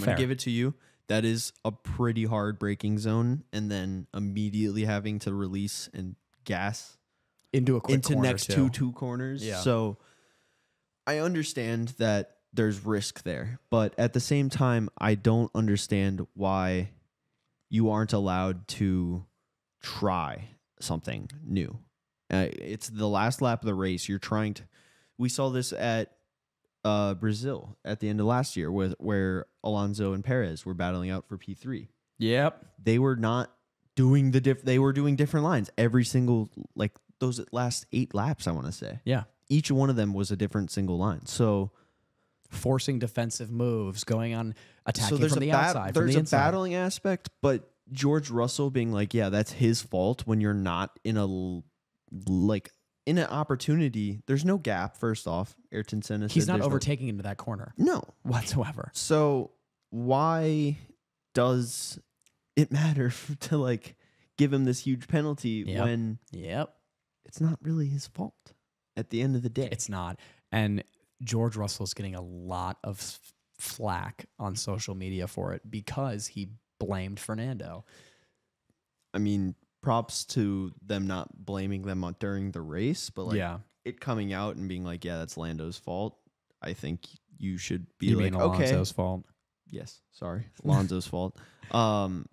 I'm going to give it to you. That is a pretty hard braking zone, and then immediately having to release and gas Into a quick into corner, next too. two two corners. Yeah. So I understand that there's risk there, but at the same time, I don't understand why you aren't allowed to try something new. Uh, it's the last lap of the race. You're trying to. We saw this at uh, Brazil at the end of last year, with where Alonso and Perez were battling out for P three Yep. they were not doing the diff they were doing different lines every single like those last eight laps i want to say Yeah. each one of them was a different single line so Forcing defensive moves, going on attacking so there's from the bat- outside, there's the a inside. battling aspect but george russell being like yeah that's his fault when you're not in a like in an opportunity there's no gap first off ayrton senna He's not there's no- overtaking into that corner no whatsoever. So why does it matter (laughs) to like give him this huge penalty Yep. when Yep. it's not really his fault at the end of the day? It's not. And George Russell's getting a lot of flack on social media for it because he blamed Fernando. I mean, props to them not blaming them on during the race, but like yeah. it coming out and being like, yeah, that's Lando's fault. I think you should be You like, mean okay, Alonso's fault. yes, sorry, Alonso's fault. Um,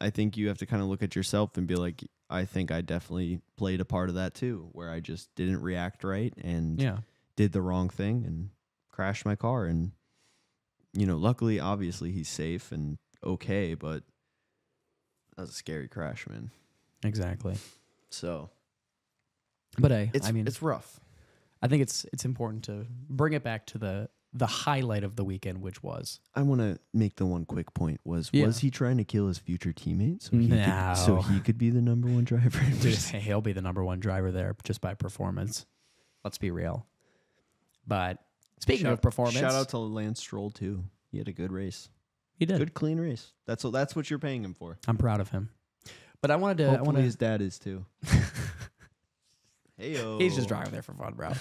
I think you have to kind of look at yourself and be like, I think I definitely played a part of that too, where I just didn't react right and Yeah. did the wrong thing and crashed my car. And you know, luckily, obviously, he's safe and okay, but that was a scary crash, man. Exactly. So But hey, it's I mean, it's rough. I think it's it's important to bring it back to the the highlight of the weekend, which was I want to make the one quick point was Yeah. was he trying to kill his future teammate so he could, so he could be the number one driver? Dude, (laughs) he'll be the number one driver there just by performance. Let's be real. But speaking Shout- of performance, Shout out to Lance Stroll too. He had a good race, he did. good clean race. That's what that's what you're paying him for. I'm proud of him. But I wanted to. I Hopefully want to. his dad is too. (laughs) Hey He's just driving there for fun, bro. (laughs)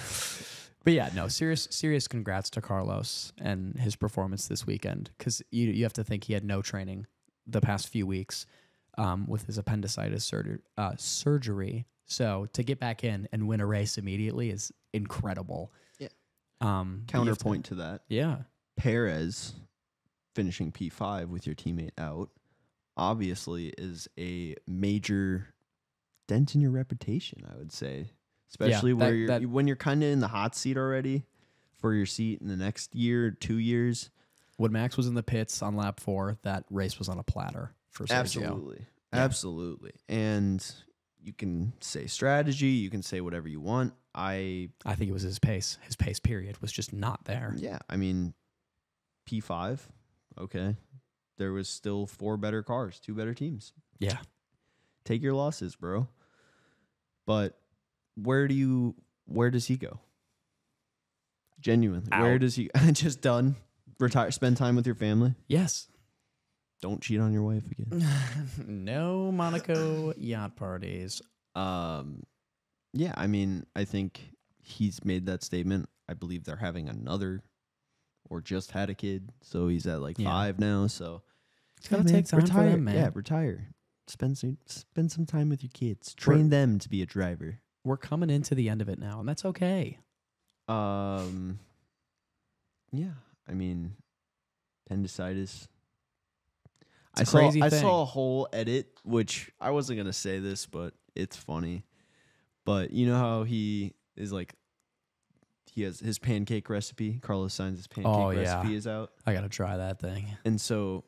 But yeah, no, serious, serious congrats to Carlos and his performance this weekend. Because you you have to think he had no training the past few weeks um, with his appendicitis surgery. Uh, surgery. So to get back in and win a race immediately is incredible. Yeah. Um, you have to- Counterpoint to that, yeah. Perez finishing P5 with your teammate out obviously is a major dent in your reputation, I would say. Especially that- where you're that- when you're kind of in the hot seat already for your seat in the next year, 2 years. When Max was in the pits on lap four, that race was on a platter for Sergio. Absolutely. Yeah. Absolutely. And you can say strategy, you can say whatever you want. I I think it was his pace. His pace period was just not there. yeah, I mean P5, okay. There was still four better cars, two better teams. Yeah. Take your losses, bro. But where do you where does he go? Genuinely. Where does he (laughs) just done? Retire spend time with your family? Yes. Don't cheat on your wife again. (laughs) no Monaco yacht parties. Um, yeah, I mean, I think he's made that statement. I believe they're having another, or just had a kid, so he's at like Yeah. five now. So It's gotta Yeah, take time retire. for them, man. Yeah, retire. Spend some spend some time with your kids. Train them to be a driver. We're coming into the end of it now, and that's okay. Um, yeah, I mean, appendicitis. I It's a saw crazy I thing. saw a whole edit, which I wasn't gonna say this, but it's funny. But you know how he is like, he has his pancake recipe. Carlos Sainz's pancake Oh, yeah. recipe is out, I gotta try that thing. and so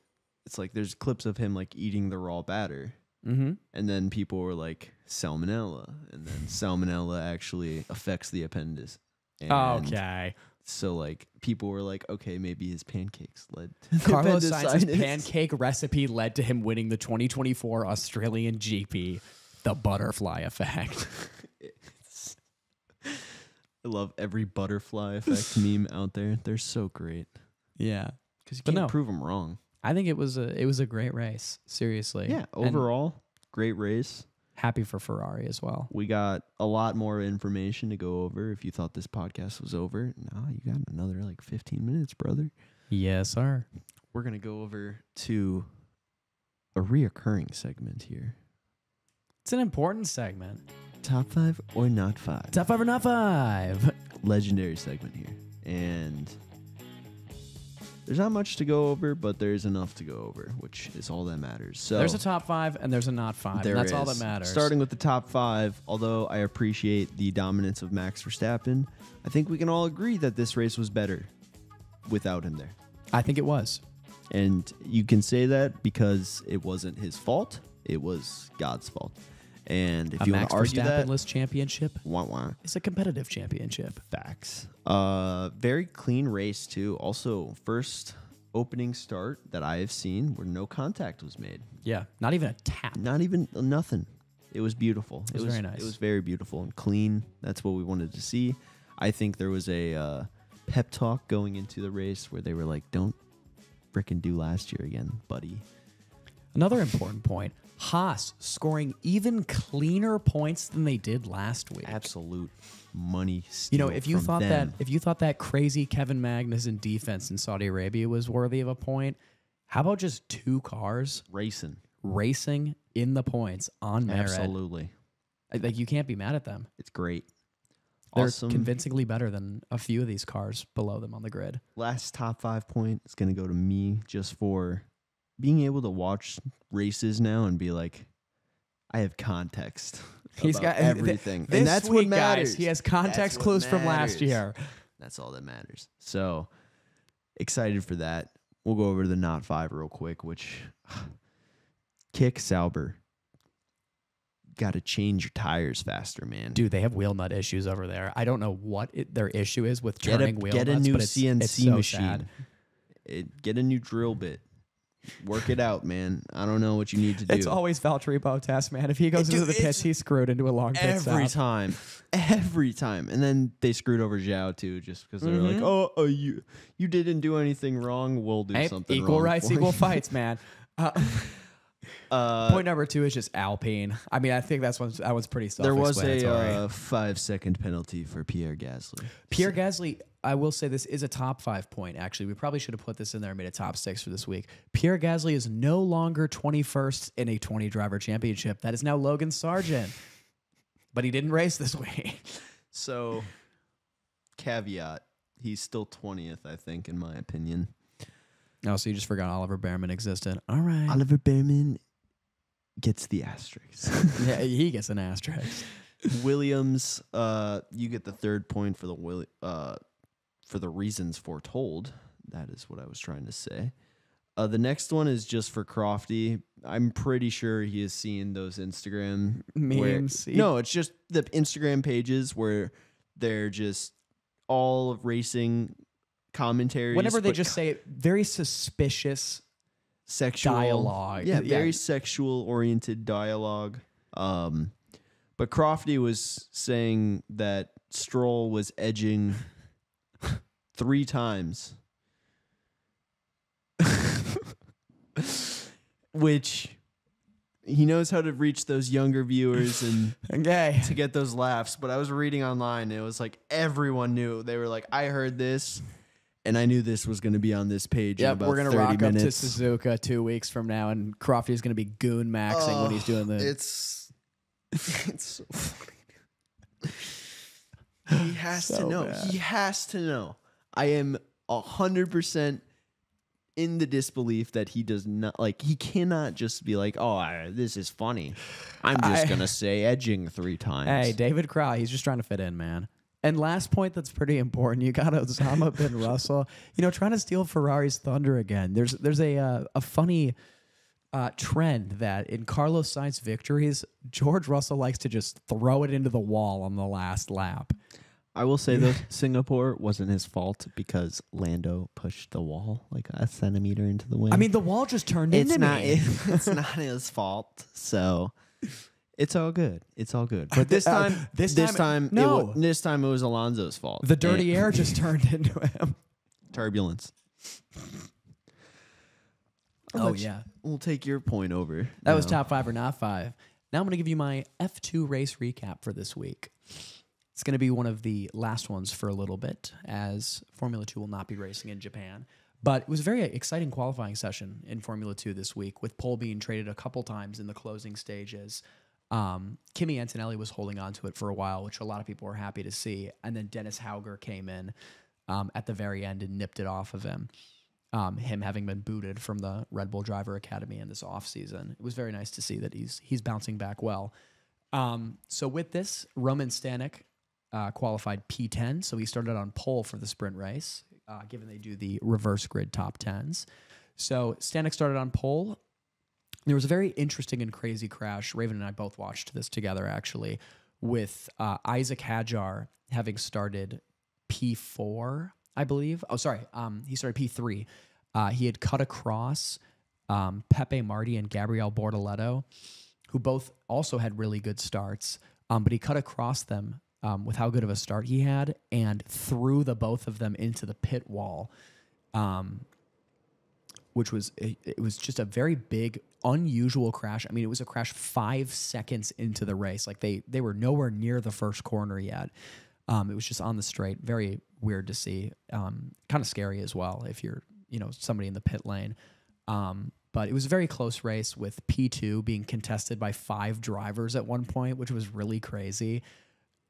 it's like there's clips of him like eating the raw batter, Mm-hmm. and then people were like salmonella, and then salmonella actually affects the appendix. And Okay. So like people were like, okay, maybe his pancakes led to Carlos Sainz's pancake recipe led to him winning the 2024 Australian GP, the butterfly effect. (laughs) I love every butterfly effect (laughs) meme out there. They're so great yeah. because you But can't no. prove them wrong. I think it was a it was a great race. Seriously. Yeah, And overall, great race. happy for Ferrari as well. We got a lot more information to go over. If you thought this podcast was over, no, you got another like 15 minutes, brother. Yes, sir. We're going to go over to a reoccurring segment here. It's an important segment. Top five or not five? Top five or not five? Legendary segment here. And there's not much to go over, but there's enough to go over, which is all that matters. So There's a top five and there's a not five. There that's all that matters. Starting with the top five, although I appreciate the dominance of Max Verstappen, I think we can all agree that this race was better without him there. I think it was. And you can say that because it wasn't his fault, it was God's fault. And if a you Max want to argue that, Verstappen-less championship wah, wah, is a competitive championship. facts. Uh, very clean race, too. Also, first opening start that I have seen where no contact was made. Yeah, not even a tap. Not even nothing. It was beautiful. It was very nice. It was very beautiful and clean. That's what we wanted to see. I think there was a uh, pep talk going into the race where they were like, "Don't frickin' do last year again, buddy." Another important point: Haas scoring even cleaner points than they did last week. Absolute money. You know, if you thought them. that if you thought that crazy Kevin Magnussen defense in Saudi Arabia was worthy of a point, how about just two cars racing, racing in the points on merit? absolutely, Like you can't be mad at them. it's great. They're awesome. convincingly better than a few of these cars below them on the grid. Last top five point is gonna go to me just for being able to watch races now and be like, I have context. (laughs) He's got everything, This and that's week, what matters. Guys, he has context clues from last year. That's all that matters. So excited for that. We'll go over to the not five real quick, which (sighs) kick Sauber. Got to change your tires faster, man. Dude, they have wheel nut issues over there. I don't know what it, their issue is with get a, turning wheel get a new but it's, CNC it's so machine. It, get a new drill bit. Work it out, man. I don't know what you need to do. It's always Valtteri Bottas, man. If he goes Dude, into the pits, it's- he's screwed into a long pit every stop. time, every time, and then they screwed over Zhou too, just because they're like, Mhm. "Oh, uh, you you didn't do anything wrong. We'll do Hey, something equal wrong rights, for equal you." fights, man. (laughs) Uh, Uh, point number two is just Alpine. I mean, I think that's one. That one's pretty there was a uh, five second penalty for Pierre Gasly. Pierre Gasly, I will say this is a top five point. Actually, we probably should have put this in there and made a top six for this week. Pierre Gasly is no longer 21st in a 20 driver championship. That is now Logan Sargeant. but he didn't race this week. So, caveat: he's still twentieth, I think, in my opinion. Oh, so you just forgot Oliver Bearman existed. All right. Oliver Bearman gets the asterisk. (laughs) yeah, he (laughs) gets an asterisk. Williams, uh, you get the third point for the Will, uh, for the reasons foretold. That is what I was trying to say. Uh, the next one is just for Crofty. I'm pretty sure he has seen those Instagram Memes. He- (laughs) no, it's just the Instagram pages where they're just all racing commentaries. Whenever they but just say very suspicious sexual dialogue. Yeah, very sexual oriented dialogue. Um, but Crofty was saying that Stroll was edging (laughs) three times, (laughs) which he knows how to reach those younger viewers and (laughs) Okay. to get those laughs. But I was reading online, and it was like everyone knew. They were like, "I heard this." And I knew this was going to be on this page. about we're gonna 30 rock up to. Suzuka two weeks from now, and Crofty is gonna be goon maxing when he's doing oh, the. It's it's so funny. he has to (laughs) know. bad. He has to know. I am a hundred percent in the disbelief that he does not like. He cannot just be like, "Oh, I, this is funny." I'm just I- gonna say edging three times. Hey, David Croft, he's just trying to fit in, man. And last point that's pretty important, you got Osama bin (laughs) Russell, you know, trying to steal Ferrari's thunder again. There's there's a uh, a funny uh, trend that in Carlos Sainz victories, George Russell likes to just throw it into the wall on the last lap. I will say though, (laughs) Singapore wasn't his fault because Lando pushed the wall like a centimeter into the wind. I mean, the wall just turned it's into not me. (laughs) it's not his fault. So it's all good. It's all good. (laughs) But this Uh, time, this this time- time, no. this time it was Alonso's fault. The dirty air just (laughs) turned into him. turbulence. I'll Oh you- yeah, we'll take your point over. that was top five or not five. Now I'm going to give you my F2 race recap for this week. It's going to be one of the last ones for a little bit, as Formula 2 will not be racing in Japan. But it was a very exciting qualifying session in Formula 2 this week, with pole being traded a couple times in the closing stages. Um, Kimi Antonelli was holding on to it for a while, which a lot of people were happy to see. And then Dennis Hauger came in um, at the very end and nipped it off of him. Um, him having been booted from the Red Bull Driver Academy in this offseason. It was very nice to see that he's he's bouncing back well. Um, so with this, Roman Stanek uh, qualified P10, so he started on pole for the sprint race, uh, given they do the reverse grid top tens. So Stanek started on pole. There was a very interesting and crazy crash. Raven and I both watched this together, actually, with uh, Isaac Hadjar having started P4, I believe. Oh, sorry. Um, he started P3. Uh, he had cut across um, Pepe Marti and Gabriel Bortoleto, who both also had really good starts. Um, but he cut across them um, with how good of a start he had and threw the both of them into the pit wall, um, which was it, was just a very big, unusual crash. I mean, it was a crash five seconds into the race. Like they they were nowhere near the first corner yet. Um, it was just on the straight. Very weird to see. Um, kind of scary as well if you're you know somebody in the pit lane. Um, but it was a very close race with P2 being contested by five drivers at one point, which was really crazy.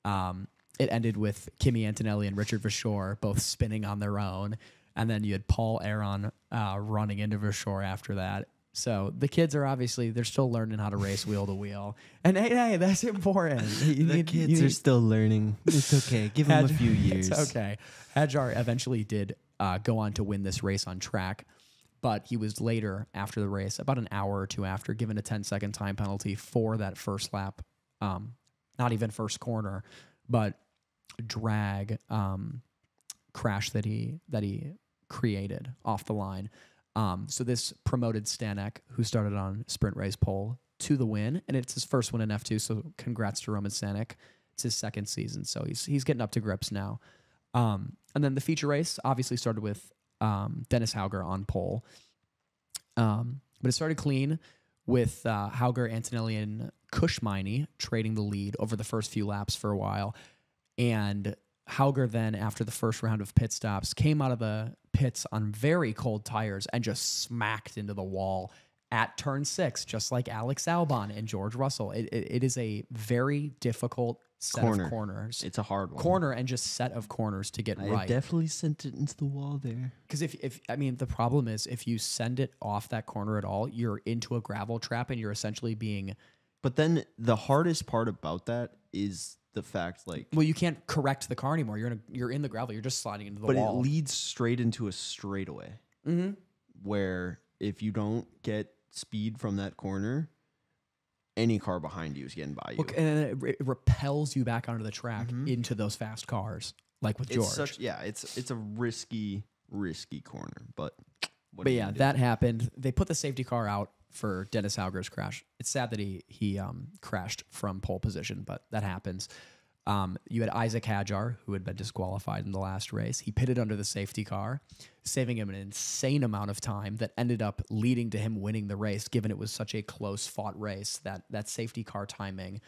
Um, it ended with Kimi Antonelli and Richard Verschoor both spinning on their own. And then you had Paul Aron uh, running into Verschoor after that. So the kids are obviously they're still learning how to race wheel to wheel, (laughs) and hey, hey, that's important. (laughs) You the need- kids you are need- still learning. It's okay. Give them a few (laughs) years. It's okay. Hadjar eventually did uh, go on to win this race on track, but he was later after the race, about an hour or two after, given a 10 second time penalty for that first lap. Um, not even first corner, but drag um, crash that he that he created off the line. Um, so this promoted Stanek, who started on sprint race pole, to the win, and it's his first win in F2. So congrats to Roman Stanek. It's his second season, so he's he's getting up to grips now. Um, and then the feature race obviously started with um, Dennis Hauger on pole, um, but it started clean with uh, Hauger, Antonelli, and Kush Maini trading the lead over the first few laps for a while. And Hauger then, after the first round of pit stops, came out of the pits on very cold tires and just smacked into the wall at turn six, just like Alex Albon and George Russell. It, it, it is a very difficult set Corner. of corners. It's a hard one. corner and just set of corners to get I right. definitely sent it into the wall there. Because if, if I mean the problem is if you send it off that corner at all, you're into a gravel trap and you're essentially being But then the hardest part about that is the fact, like, well, you can't correct the car anymore. You're in a, you're in the gravel. You're just sliding into the but wall. it leads straight into a straightaway mm-hmm. where if you don't get speed from that corner, any car behind you is getting by you. Look, and it, it repels you back onto the track Mhm. into those fast cars, like with it's George. such yeah, it's it's a risky risky corner, but but yeah, that happened. They put the safety car out for Dennis Hauger's crash. It's sad that he he um, crashed from pole position, but that happens. Um, you had Isaac Hadjar, who had been disqualified in the last race. He pitted under the safety car, saving him an insane amount of time that ended up leading to him winning the race, given it was such a close fought race that that safety car timing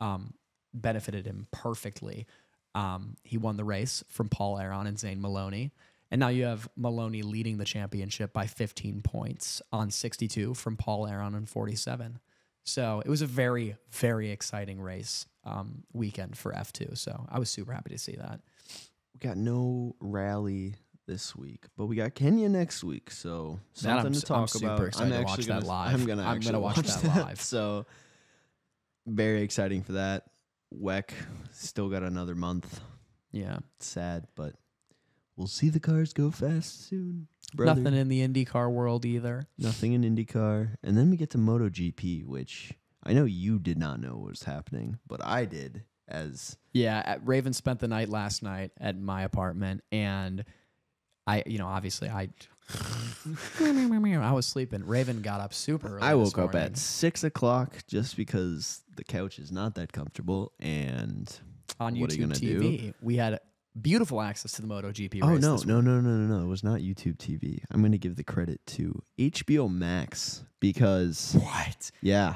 um, benefited him perfectly. Um, he won the race from Paul Aron and Zane Maloney. And now you have Maloney leading the championship by 15 points on 62 from Paul Aron on 47. So it was a very, very exciting race um, weekend for F2. So I was super happy to see that. we got no rally this week, but we got Kenya next week, so I'm something to I'm talk super about. I'm watch actually that gonna, live. I'm gonna I'm gonna watch watch that that live. (laughs) So very exciting for that. WEC still got another month. Yeah. Sad, but we'll see the cars go fast soon. Brother. Nothing in the IndyCar world either. Nothing in IndyCar. And then we get to MotoGP, which I know you did not know was happening, but I did as Yeah, Raven spent the night last night at my apartment, and I, you know, obviously I, I was sleeping. Raven got up super early. I woke up at six o'clock just because the couch is not that comfortable and on what are you YouTube gonna do? TV. We had beautiful access to the MotoGP. Oh race no, no, no, no, no, no. It was not YouTube TV. I'm gonna give the credit to HBO Max because What? yeah.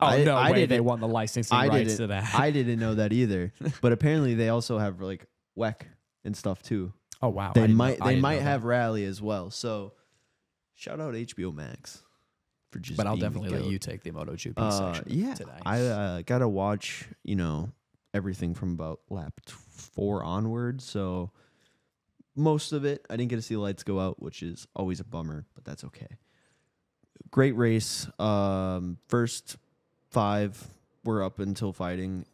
Oh I- no I way! They didn't- won the licensing I rights to that. I didn't know that either. (laughs) But apparently, they also have like WEC and stuff too. oh wow! They didn't know- might they might that. have Rally as well. So shout out HBO Max for just. But I'll definitely let you take the MotoGP Uh, section yeah, today. I uh, gotta watch. You know everything from about lap four onward. So most of it, I didn't get to see the lights go out, which is always a bummer, but that's okay. Great race. Um, first five were up until fighting,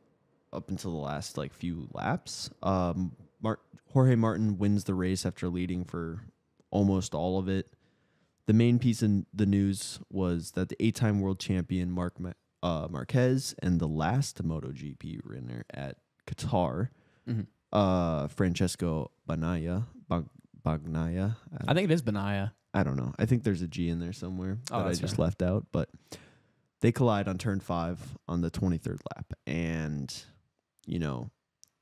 up until the last like few laps. Um, Mar- Jorge Martin wins the race after leading for almost all of it. The main piece in the news was that the eight-time world champion Marc Ma- uh, Marquez and the last MotoGP winner at Qatar, Mhm. uh, Francesco Banaya. Bag- Bagnaia. I think it is Banaya. I don't know. I think there's a G in there somewhere Oh, that I just fair. left out, but they collide on turn five on the 23rd lap. And, you know,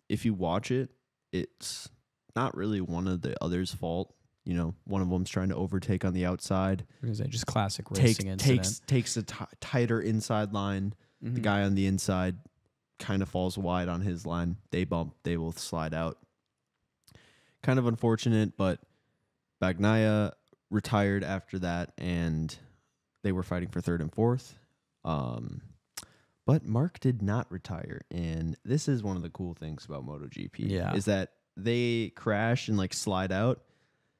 if you watch it, it's not really one of the other's fault. You know, one of them's trying to overtake on the outside, say just classic takes racing incident. takes takes a t- tighter inside line. The Mhm. guy on the inside kind of falls wide on his line. They bump. They both slide out. Kind of unfortunate, but Bagnaia retired after that, and they were fighting for third and fourth. Um, but Marc did not retire, and this is one of the cool things about MotoGP. Yeah. is that they crash and like slide out.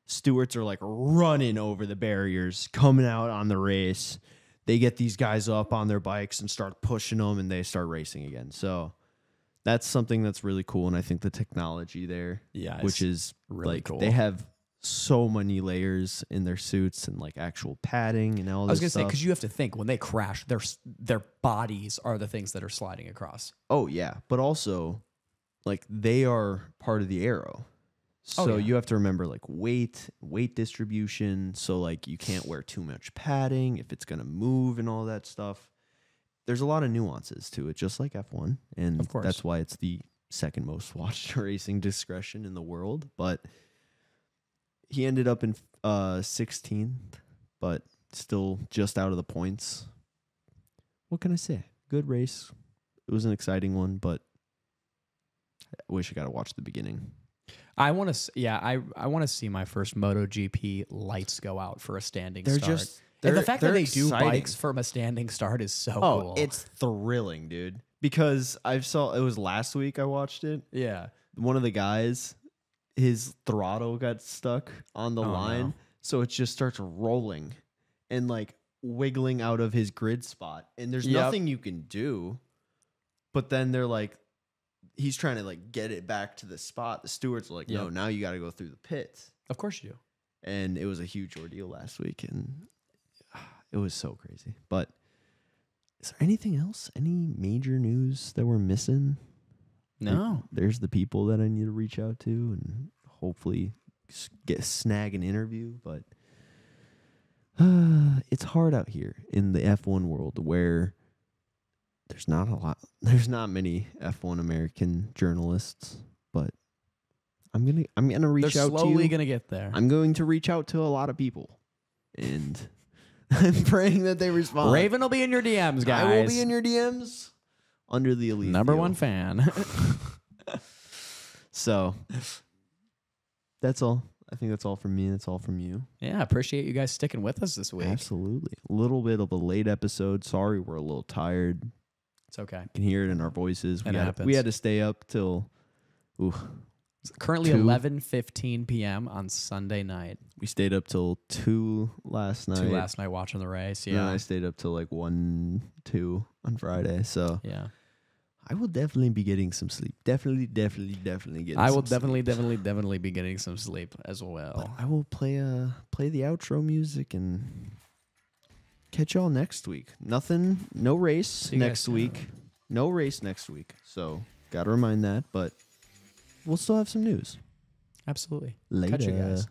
Stewards are like running over the barriers, coming out on the race. They get these guys up on their bikes and start pushing them, and they start racing again. So that's something that's really cool, and I think the technology there, yeah, which is really like cool. they have so many layers in their suits and like actual padding and all I was gonna say because you have to think when they crash, their their bodies are the things that are sliding across. Oh yeah, but also like they are part of the arrow. Oh, So yeah. you have to remember like weight, weight distribution. So like you can't wear too much padding if it's gonna move and all that stuff. There's a lot of nuances to it, just like F1, and Of course. that's why it's the second most (laughs) watched racing discretion in the world. But he ended up in uh 16th, but still just out of the points. What can I say? Good race. It was an exciting one, but I wish I got to watch the beginning. I want to, yeah, I I want to see my first MotoGP lights go out for a standing start. and the fact that they do bikes from a standing start is so Oh, cool. it's thrilling, dude. Because I saw it was last week I watched it. yeah, One of the guys, his throttle got stuck on the Oh, line, no. so it just starts rolling and like wiggling out of his grid spot. And there's Yep. nothing you can do. But then they're like, he's trying to like get it back to the spot. The stewards are like, no, Yep. now you got to go through the pits. of course you do. and it was a huge ordeal last week and it was so crazy but is there anything else any major news that we're missing No, there's the people that i need to reach out to and hopefully s- get snag an interview but uh, (sighs) it's hard out here in the f1 world where there's not a lot (laughs) there's not many f1 american journalists but i'm gonna i'm gonna reach they're out to slowly you gonna get there. I'm going to reach out to a lot of people, and (laughs) I'm praying that they respond. Raven will be in your DMs, guys. I will be in your DMs under the elite number deal. one fan. (laughs) So that's all. I think that's all from me. That's all from you. yeah, I appreciate you guys sticking with us this week. Absolutely. A little bit of a late episode. Sorry, we're a little tired. It's okay. You can hear it in our voices. We It had, happens. we had to stay up till. Ooh, It's currently Two. eleven fifteen p.m. on Sunday night. we stayed up till two last night. Two last night watching the race. And Yeah, I stayed up till like one, two on Friday. So yeah. I will definitely be getting some sleep. Definitely, definitely, definitely getting. I will definitely, sleep. definitely, definitely be getting some sleep as But well. I will play uh play the outro music and catch y'all next week. Nothing, no race you guys next soon. week. No race next week. So gotta remind that, but we'll still have some news. Absolutely. Later. Catch you guys.